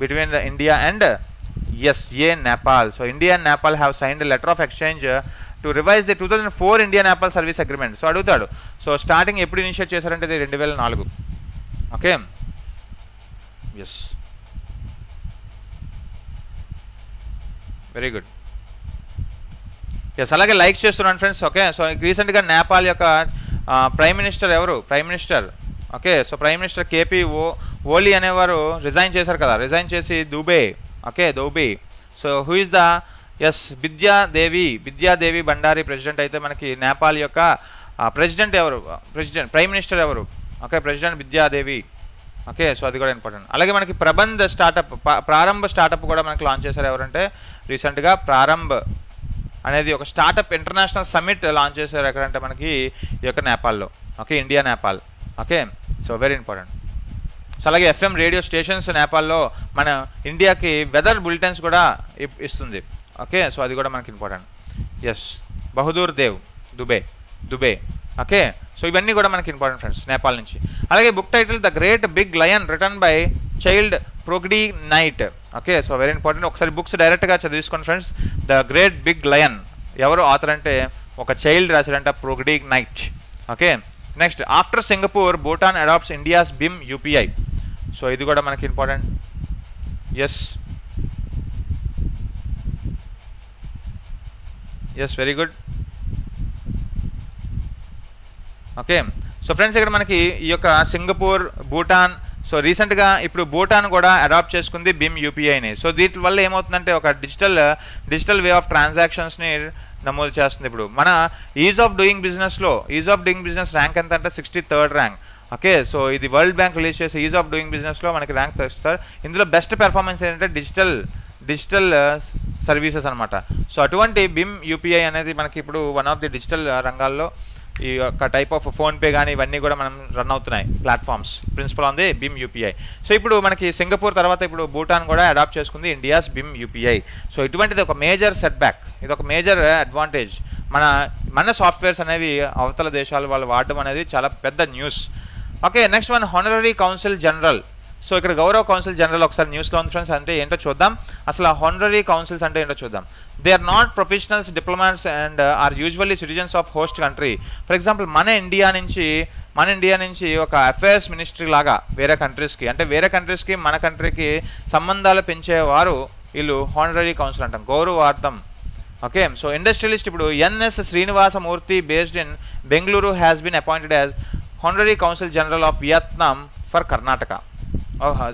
between India and yes a Nepal so India and Nepal have signed letter of exchange to revise the two thousand four India Nepal service agreement so అడుగుతాడు. So starting ఎప్పుడు initiate చేశారంటే ఇది రెండు వేల నాలుగు. Okay. Yes very good yes అలాగే like చేస్తున్నాను friends. Okay. So రీసెంట్గా నేపాల్ యొక్క ప్రైమ్ మినిస్టర్ ఎవరు? Prime minister. Okay. So prime minister KP ఓ ఓలీ అనేవారు రిజైన్ చేశారు కదా. రిజైన్ చేసి Deuba. Okay Deuba. So who is the yes Vidyadevi Vidyadevi Bhandari president అయితే మనకి నేపాల్ యొక్క ప్రెసిడెంట్ ఎవరు? ప్రెసిడెంట్ ప్రైమ్ మినిస్టర్ ఎవరు? Okay president Vidyadevi okay so అది కూడా ఇంపార్టెంట్ అలాగే మనకి ప్రబంధ స్టార్టప్ ప్రారంభ స్టార్టప్ కూడా మనకి లాంచ్ చేశారు ఎవరంటే రీసెంట్గా ప్రారంభ అనేది ఒక స్టార్టప్ ఇంటర్నేషనల్ సమ్మిట్ లాంచ్ చేశారు ఎక్కడంటే మనకి ఈ యొక్క నేపాల్లో. Okay India Nepal okay so very important so అలాగే ఎఫ్ఎం రేడియో స్టేషన్స్ నేపాల్లో మన ఇండియాకి వెదర్ బులెటిన్స్ కూడా ఇప్- ఇస్తుంది. ఓకే సో అది కూడా మనకి important yes Bahadur Dev Deuba Deuba okay so ఇవన్నీ కూడా మనకి ఇంపార్టెంట్ ఫ్రెండ్స్ నేపాల్ నుంచి. అలాగే book title the great big lion return by child prodigy night okay so very important ఒకసారి బుక్స్ డైరెక్ట్గా చదివిసుకోండి friends the great big lion ఎవరు author అంటే ఒక చైల్డ్ రాశారంట prodigy night okay next after Singapore Bhutan adopts India's BHIM UPI so ఇది కూడా మనకి important yes yes very good okay so friends ఇక్కడ మనకి ఈ యొక్క సింగపూర్ భూటాన్ సో రీసెంట్గా ఇప్పుడు భూటాన్ కూడా అడాప్ట్ చేసుకుంది భీమ్ యూపీఐని సో దీని వల్ల ఏమవుతుందంటే ఒక డిజిటల్ డిజిటల్ వే ఆఫ్ ట్రాన్సాక్షన్స్ని నమోదు చేస్తుంది ఇప్పుడు. మన ఈజ్ ఆఫ్ డూయింగ్ బిజినెస్లో ease of doing business rank ఎంత అంటే sixty third rank okay so ఇది వరల్డ్ బ్యాంక్ రిలీజ్ చేసే ఈజ్ ఆఫ్ డూయింగ్ బిజినెస్లో మనకి ర్యాంక్ తెస్తారు. ఇందులో బెస్ట్ పెర్ఫార్మెన్స్ ఏంటంటే డిజిటల్ డిజిటల్ సర్వీసెస్ అనమాట సో అటువంటి బిమ్ యూపీఐ అనేది మనకి ఇప్పుడు వన్ ఆఫ్ ది డిజిటల్ రంగాల్లో ఈ యొక్క టైప్ ఆఫ్ ఫోన్పే కానీ ఇవన్నీ కూడా మనం రన్ అవుతున్నాయి platforms principle on the BHIM UPI so ఇప్పుడు మనకి సింగపూర్ తర్వాత ఇప్పుడు భూటాన్ కూడా అడాప్ట్ చేసుకుంది ఇండియాస్ బిమ్ యూపీఐ సో ఇటువంటిది ఒక మేజర్ సెట్ బ్యాక్ ఇది ఒక మేజర్ అడ్వాంటేజ్ మన మన సాఫ్ట్వేర్స్ అనేవి అవతల దేశాలు వాళ్ళు వాడడం అనేది చాలా పెద్ద news okay next one honorary council general so ఇక్కడ గౌరవ కౌన్సిల్ జనరల్ ఒకసారి న్యూస్లో ఉంది ఫ్రెండ్స్ అంటే ఏంటో చూద్దాం. అసలు హానరరీ కౌన్సిల్స్ అంటే ఏంటో చూద్దాం. They are not professionals diplomats and are usually citizens of host country for example మన ఇండియా నుంచి మన ఇండియా నుంచి ఒక అఫైర్స్ మినిస్ట్రీ లాగా వేరే కంట్రీస్కి అంటే వేరే కంట్రీస్కి మన కంట్రీకి సంబంధాలు పెంచేవారు వీళ్ళు హానరరీ కౌన్సిల్ అంటాం. గౌరవార్థం. ఓకే? సో ఇండస్ట్రియలిస్ట్ ఇప్పుడు NS Srinivasamurthy based in Bengaluru has been appointed as honorary council general of Vietnam for Karnataka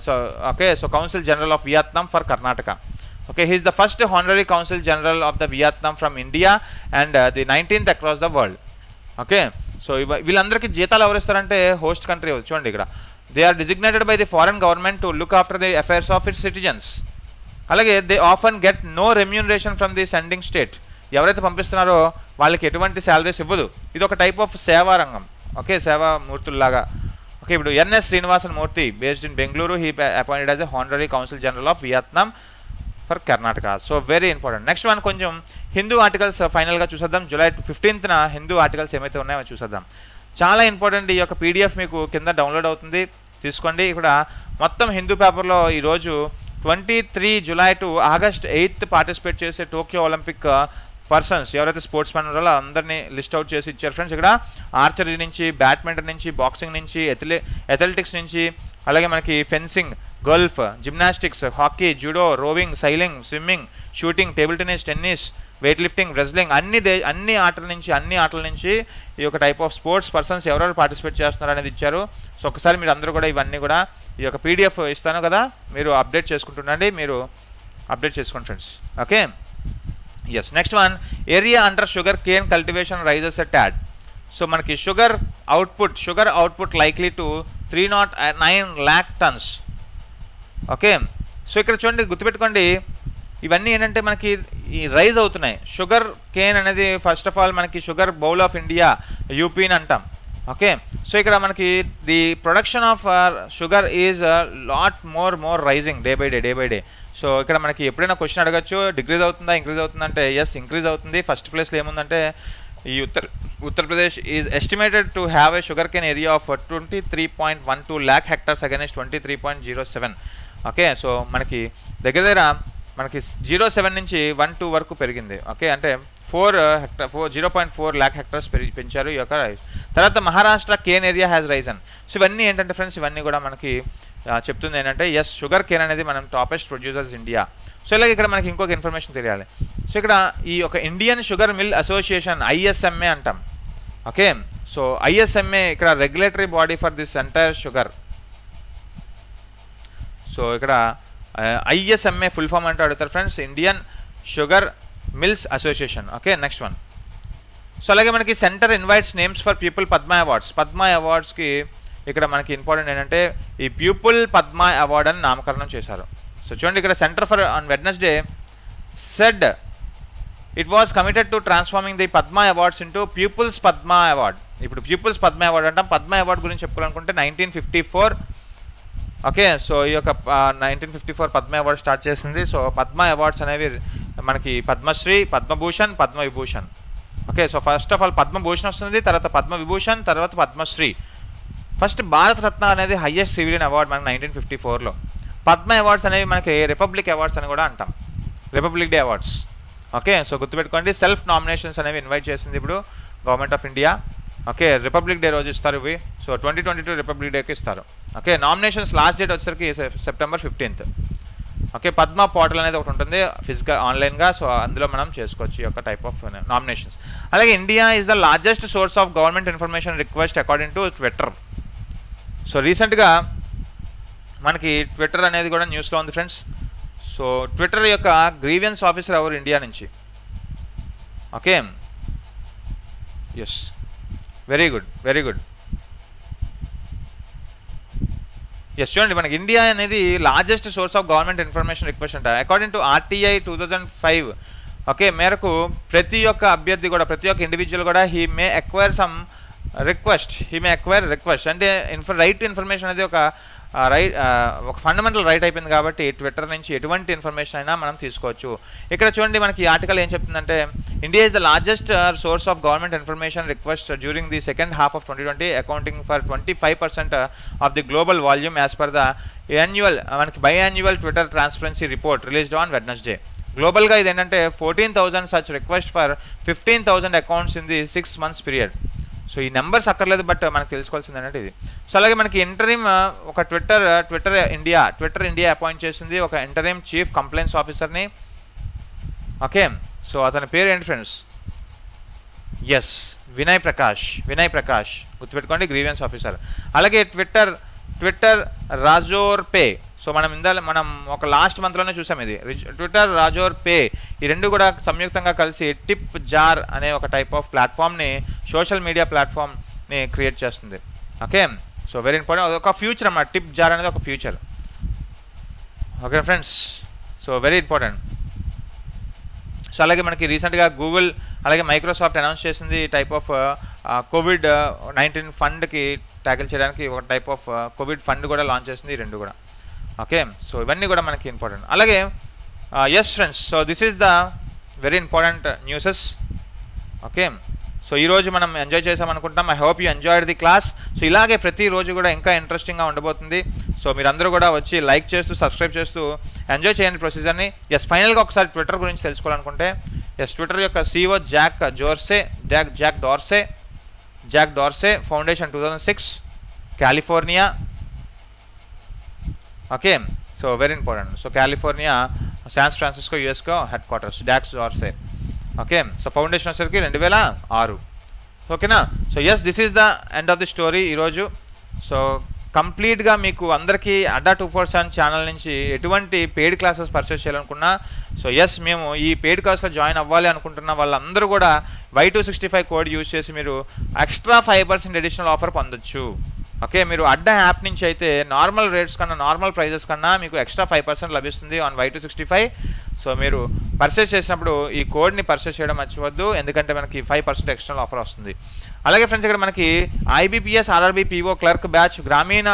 so okay so council general of Vietnam for Karnataka okay he's the first honorary council general of the Vietnam from India and the nineteenth across the world okay so వీళ్ళందరికీ జీతాలు ఎవరు ఇస్తారంటే host country చూడండి ఇక్కడ. They are designated by the foreign government to look after the affairs of its citizens అలాగే they often get no remuneration from the sending state ఎవరైతే పంపిస్తున్నారో వాళ్ళకి ఎటువంటి శాలరీస్ ఇవ్వదు. ఇది ఒక టైప్ ఆఫ్ సేవా రంగం ఓకే సేవా మూర్తుల్లాగా ఓకే ఇప్పుడు NS Srinivasan Murthy based in Bengaluru he appointed as a honorary council general of Vietnam for Karnataka so very important next one కొంచెం హిందూ ఆర్టికల్స్ ఫైనల్గా చూసేద్దాం. జూలై ఫిఫ్టీన్త్న హిందూ ఆర్టికల్స్ ఏమైతే ఉన్నాయో చూసేద్దాం. చాలా ఇంపార్టెంట్ ఈ యొక్క పీడిఎఫ్ మీకు కింద డౌన్లోడ్ అవుతుంది. తీసుకోండి. ఇక్కడ మొత్తం హిందూ పేపర్లో ఈరోజు twenty three July to August eighth participate చేసే టోక్యో ఒలింపిక్ పర్సన్స్ ఎవరైతే స్పోర్ట్స్ మ్యాన్ ఉన్నారో అందరినీ లిస్ట్ అవుట్ చేసి ఇచ్చారు. ఫ్రెండ్స్ ఇక్కడ ఆర్చరీ నుంచి బ్యాడ్మింటన్ నుంచి బాక్సింగ్ నుంచి ఎథ్లె అథ్లెటిక్స్ నుంచి అలాగే మనకి fencing golf gymnastics hockey judo rowing sailing swimming shooting table tennis tennis weight lifting wrestling అన్ని దే అన్ని ఆటల నుంచి అన్ని ఆటల నుంచి ఈ యొక్క టైప్ ఆఫ్ స్పోర్ట్స్ పర్సన్స్ ఎవరెవరు పార్టిసిపేట్ చేస్తున్నారు అనేది ఇచ్చారు. సో ఒకసారి మీరు అందరూ కూడా ఇవన్నీ కూడా ఈ యొక్క పీడిఎఫ్ ఇస్తాను కదా మీరు అప్డేట్ చేసుకుంటుండండి మీరు అప్డేట్ చేసుకోండి friends. Okay? Yes next one area under sugar cane cultivation rises a tad so మనకి sugar output sugar output likely to three not nine lakh tons okay so ఇక్కడ చూడండి గుర్తుపెట్టుకోండి ఇవన్నీ ఏంటంటే మనకి ఈ రైజ్ అవుతున్నాయి. షుగర్ కేన్ అనేది ఫస్ట్ ఆఫ్ ఆల్ మనకి షుగర్ బౌల్ ఆఫ్ ఇండియా యూపీని అంటాం. ఓకే సో ఇక్కడ మనకి the production of sugar is lot more more rising day by day day by day so ఇక్కడ మనకి ఎప్పుడైనా క్వశ్చన్ అడగచ్చు డిగ్రీజ్ అవుతుందా ఇంక్రీజ్ అవుతుందా అంటే ఎస్ ఇంక్రీజ్ అవుతుంది. ఫస్ట్ ప్లేస్లో ఏముందంటే ఈ Uttar Uttar Pradesh is estimated to have a sugar cane area of twenty three point one two lakh hectares against twenty three point zero seven okay so మనకి దగ్గర దగ్గర మనకి జీరో సెవెన్ నుంచి వన్ టూ వరకు పెరిగింది. ఓకే అంటే four uh, hectare four zero point four lakh hectares పెరిగి పెంచారు ఈ యొక్క రైస్. తర్వాత Maharashtra cane area has risen so ఇవన్నీ ఏంటంటే ఫ్రెండ్స్ ఇవన్నీ కూడా మనకి uh, చెప్తుంది ఏంటంటే ఎస్ షుగర్ కేన్ అనేది మనం టాపెస్ట్ ప్రొడ్యూసర్స్ ఇండియా సో ఇలాగే ఇక్కడ మనకి ఇంకొక ఇన్ఫర్మేషన్ తెలియాలి. సో ఇక్కడ ఈ యొక్క Indian sugar mill association ISMA అంటాం. ఓకే సో ఐఎస్ఎంఏ ఇక్కడ regulatory body for this entire sugar so ఇక్కడ ఐఎస్ఎంఏ ఫుల్ ఫామ్ అంటే అడుగుతారు friends Indian sugar mills association okay next one so అలాగే మనకి center invites names for people Padma awards Padma అవార్డ్స్కి ఇక్కడ మనకి important ఏంటంటే ఈ పీపుల్ పద్మ అవార్డ్ అని నామకరణం చేశారు. సో చూడండి ఇక్కడ centre for on Wednesday said it was committed to transforming the Padma awards into peoples Padma award ఇప్పుడు పీపుల్స్ పద్మ అవార్డ్ అంటాం. పద్మ అవార్డ్ గురించి చెప్పుకోవాలనుకుంటే nineteen fifty four okay so ఈ యొక్క nineteen fifty four Padma award start చేసింది. సో పద్మ అవార్డ్స్ అనేవి మనకి Padma Shri Padma Bhushan Padma Vibhushan okay so first of all Padma Bhushan వస్తుంది తర్వాత పద్మ విభూషణ్ తర్వాత పద్మశ్రీ. ఫస్ట్ భారత రత్న అనేది హయ్యెస్ట్ సివిలియన్ అవార్డ్ మనకి నైన్టీన్ ఫిఫ్టీ ఫోర్లో పద్మ అవార్డ్స్ అనేవి మనకి రిపబ్లిక్ అవార్డ్స్ అని కూడా అంటాం. Republic day awards okay so గుర్తుపెట్టుకోండి సెల్ఫ్ నామినేషన్స్ అనేవి ఇన్వైట్ చేసింది ఇప్పుడు government of India okay republic day రోజు ఇస్తారు ఇవి. So twenty twenty two republic డేకి ఇస్తారు. ఓకే నామినేషన్స్ లాస్ట్ డేట్ వచ్చేసరికి September fifteenth okay Padma portal అనేది ఒకటి ఉంటుంది ఫిజికల్ ఆన్లైన్గా సో అందులో మనం చేసుకోవచ్చు ఈ యొక్క టైప్ ఆఫ్ నామినేషన్స్ అలాగే India is the largest source of government information request according to Twitter so రీసెంట్గా మనకి ట్విట్టర్ అనేది కూడా న్యూస్లో ఉంది ఫ్రెండ్స్ సో ట్విట్టర్ యొక్క గ్రీవియన్స్ ఆఫీసర్ ఎవరు? ఇండియా నుంచి. Okay. Yes very good very good. Yes చూడండి మనకి ఇండియా అనేది largest source of government information request అంట. According to RTI two thousand five okay మేరకు ప్రతి ఒక్క అభ్యర్థి కూడా ప్రతి ఒక్క ఇండివిజువల్ కూడా he may acquire some request he may acquire request అంటే ఇన్ఫర్ రైట్ ఇన్ఫర్మేషన్ అనేది ఒక రైట్ ఒక ఫండమెంటల్ రైట్ అయిపోయింది కాబట్టి ట్విట్టర్ నుంచి ఎటువంటి ఇన్ఫర్మేషన్ అయినా మనం తీసుకోవచ్చు. ఇక్కడ చూడండి మనకి ఆర్టికల్ ఏం చెప్తుందంటే India is the largest source of government information request during the second half of twenty twenty accounting for twenty five percent of the global volume as per the annual మనకి biannual Twitter transparency report released on Wednesday గ్లోబల్గా ఇది ఏంటంటే fourteen thousand such request for fifteen thousand accounts in the six months period so ఈ numbers అక్కర్లేదు but మనకు తెలుసుకోవాల్సింది ఏంటంటే ఇది. So అలాగే మనకి ఇంటరీమ్ ఒక Twitter Twitter India Twitter India appoint చేసింది ఒక ఇంటరీమ్ చీఫ్ కంప్లైంట్స్ ఆఫీసర్ని. ఓకే సో అతని పేరు ఏంటి ఫ్రెండ్స్? ఎస్ వినయ్ ప్రకాష్ వినయ్ ప్రకాష్ గుర్తుపెట్టుకోండి గ్రీవియన్స్ ఆఫీసర్ అలాగే Twitter Twitter Razor pay. So మనం ఇందాల మనం ఒక లాస్ట్ మంత్లోనే చూసాం ఇది. ట్విట్టర్ రాజోర్ పే ఈ రెండు కూడా సంయుక్తంగా కలిసి టిప్ జార్ అనే ఒక టైప్ ఆఫ్ ప్లాట్ఫామ్ని సోషల్ మీడియా ప్లాట్ఫామ్ని క్రియేట్ చేస్తుంది. ఓకే సో వెరీ ఇంపార్టెంట్ ఒక ఫ్యూచర్ అన్నమాట. టిప్ జార్ అనేది ఒక future okay friends so very important so అలాగే మనకి రీసెంట్గా గూగుల్ అలాగే మైక్రోసాఫ్ట్ అనౌన్స్ చేసింది టైప్ ఆఫ్ కోవిడ్ నైన్టీన్ ఫండ్కి ట్యాకిల్ చేయడానికి ఒక టైప్ ఆఫ్ కోవిడ్ ఫండ్ కూడా లాంచ్ చేసింది ఈ రెండు కూడా. ఓకే సో ఇవన్నీ కూడా మనకి ఇంపార్టెంట్ అలాగే yes friends so this is the very important newses okay so ఈరోజు మనం ఎంజాయ్ చేసాం I hope you enjoyed the class so ఇలాగే ప్రతిరోజు కూడా ఇంకా ఇంట్రెస్టింగ్గా ఉండబోతుంది. సో మీరందరూ కూడా వచ్చి లైక్ చేస్తూ సబ్స్క్రైబ్ చేస్తూ ఎంజాయ్ చేయండి ప్రొసీజర్ని ఎస్ ఫైనల్గా ఒకసారి ట్విట్టర్ గురించి తెలుసుకోవాలనుకుంటే ఎస్ ట్విట్టర్ యొక్క CEO Jack Dorsey Jack Jack Dorsey Jack Dorsey foundation two thousand six California okay so very important so California San Francisco యుఎస్కో headquarters డాక్స్ ఆర్సే ఓకే సో ఫౌండేషన్ వచ్చేసరికి రెండు వేల ఆరు. ఓకేనా so yes this is the end of the story ఈరోజు so కంప్లీట్గా మీకు అందరికీ Adda two four seven channel నుంచి ఎటువంటి పెయిడ్ క్లాసెస్ పర్చేస్ చేయాలనుకున్నా సో ఎస్ మేము ఈ పెయిడ్ క్లాస్లో జాయిన్ అవ్వాలి అనుకుంటున్న వాళ్ళందరూ కూడా Y two sixty five code use చేసి మీరు extra five percent additional offer పొందొచ్చు. ఓకే మీరు అడ్డా యాప్ నుంచి అయితే నార్మల్ రేట్స్ కన్నా నార్మల్ ప్రైజెస్ కన్నా మీకు ఎక్స్ట్రా ఫైవ్ పర్సెంట్ లభిస్తుంది on Y two sixty five. So మీరు పర్చేస్ చేసినప్పుడు ఈ కోడ్ని పర్చేస్ చేయడం మర్చిపోద్దు ఎందుకంటే మనకి ఫైవ్ పర్సెంట్ ఎక్స్టర్నల్ ఆఫర్ వస్తుంది. అలాగే ఫ్రెండ్స్ ఇక్కడ మనకి IBPS RRB PO clerk batch గ్రామీణ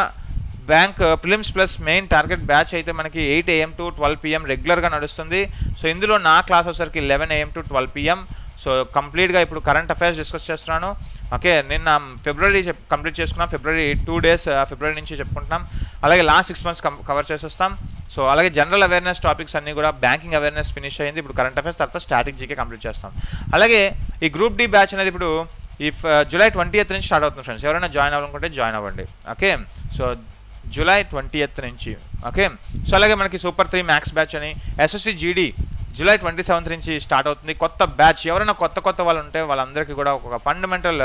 bank prelims plus main target batch అయితే మనకి eight AM to twelve PM రెగ్యులర్గా నడుస్తుంది. సో ఇందులో నా క్లాస్ వచ్చేసరికి eleven AM to twelve PM. So కంప్లీట్గా ఇప్పుడు కరెంట్ అఫైర్స్ డిస్కస్ చేస్తున్నాను. ఓకే నిన్న ఫిబ్రవరి చెప్ కంప్లీట్ చేసుకున్నాం. ఫిబ్రవరి టూ డేస్ ఫిబ్రవరి నుంచి చెప్పుకుంటున్నాం. అలాగే లాస్ట్ సిక్స్ మంత్స్ కవర్ చేసేస్తాం. సో అలాగే జనరల్ అవేర్నెస్ టాపిక్స్ అన్నీ కూడా బ్యాంకింగ్ అవేర్నెస్ ఫినిష్ అయింది. ఇప్పుడు కరెంట్ అఫైర్స్ తర్వాత స్ట్రాటజీకే కంప్లీట్ చేస్తాం. అలాగే ఈ గ్రూప్ డి బ్యాచ్ అనేది ఇప్పుడు ఈ జూలై ట్వంటీ ఎయిత్ నుంచి స్టార్ట్ అవుతుంది ఫ్రెండ్స్. ఎవరైనా జాయిన్ అవ్వాలనుకుంటే జాయిన్ అవ్వండి. Okay so July twenty eighth నుంచి. ఓకే సో అలాగే మనకి సూపర్ త్రీ మ్యాక్స్ బ్యాచ్ అని SSC GD July twenty seventh నుంచి స్టార్ట్ అవుతుంది. కొత్త బ్యాచ్ ఎవరైనా కొత్త కొత్త వాళ్ళు ఉంటే వాళ్ళందరికీ కూడా ఒక ఫండమెంటల్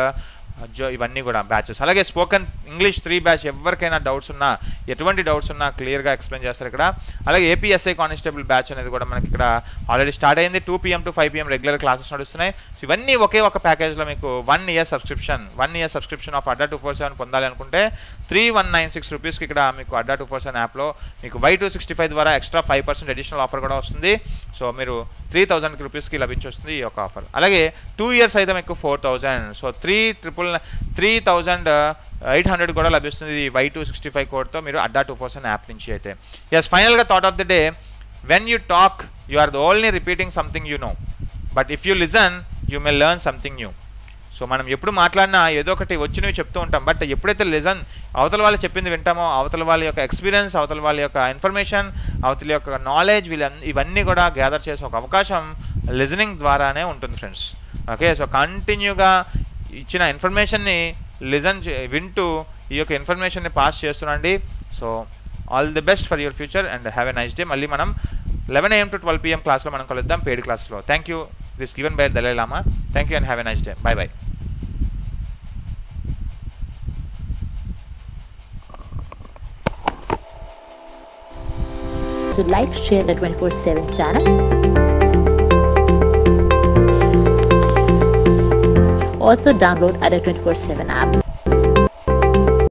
జో ఇవన్నీ కూడా బ్యాచెస్. అలాగే స్పోకెన్ ఇంగ్లీష్ త్రీ బ్యాచ్ ఎవరికైనా డౌట్స్ ఉన్నా ఎటువంటి డౌట్స్ ఉన్నా క్లియర్గా ఎక్స్ప్లెయిన్ చేస్తారు ఇక్కడ. అలాగే ఏపీఎస్ఐ కానిస్టేబుల్ బ్యాచ్ అనేది కూడా మనకి ఇక్కడ ఆల్రెడీ స్టార్ట్ అయింది. Two PM to five PM regular classes నడుస్తున్నాయి. సో ఇవన్నీ ఒకే ఒక ప్యాకేజ్లో మీకు one year subscription one year subscription of Adda two four seven పొందాలి అనుకుంటే త్రీ వన్ నైన్ సిక్స్ రూపీస్కి ఇక్కడ మీకు అడ్డా టూ ఫోర్ సెవెన్ యాప్లో మీకు వై టూ సిక్స్టీ ఫైవ్ ద్వారా extra five percent additional offer కూడా వస్తుంది. సో మీరు త్రీ థౌజండ్ రూపీస్కి లభించొస్తుంది ఈ యొక్క ఆఫర్ అలాగే టూ ఇయర్స్ అయితే మీకు four thousand so three triple three thousand eight hundred కూడా లభిస్తుంది వై టూ సిక్స్టీ ఫైవ్ కోడ్తో. మీరు అడ్డా టూ పర్సెంట్ యాప్ నుంచి అయితే. ఎస్ ఫైనల్గా thought of the day when you talk you are the only repeating something you know but if you listen you may learn something new so మనం ఎప్పుడు మాట్లాడినా ఏదో ఒకటి వచ్చినవి చెప్తూ ఉంటాం. బట్ ఎప్పుడైతే లిజన్ అవతల వాళ్ళు చెప్పింది వింటామో అవతల వాళ్ళ యొక్క ఎక్స్పీరియన్స్ అవతల వాళ్ళ యొక్క ఇన్ఫర్మేషన్ అవతల యొక్క నాలెడ్జ్ వీళ్ళ ఇవన్నీ కూడా గ్యాదర్ చేసే ఒక అవకాశం లిజనింగ్ ద్వారానే ఉంటుంది ఫ్రెండ్స్ ఓకే సో కంటిన్యూగా ఇచ్చిన ఇన్ఫర్మేషన్ని లిజన్ వింటూ ఈ యొక్క ఇన్ఫర్మేషన్ని pass చేస్తున్నాండి. So all the best for your future and have a nice day. మళ్ళీ మనం eleven AM to twelve PM క్లాస్లో మనం కలుద్దాం పెయిడ్ క్లాస్లో. Thank you this given by Dalai Lama thank you and have a nice day bye bye To like, share the 24 7 channel. Also, download other 24 7 app.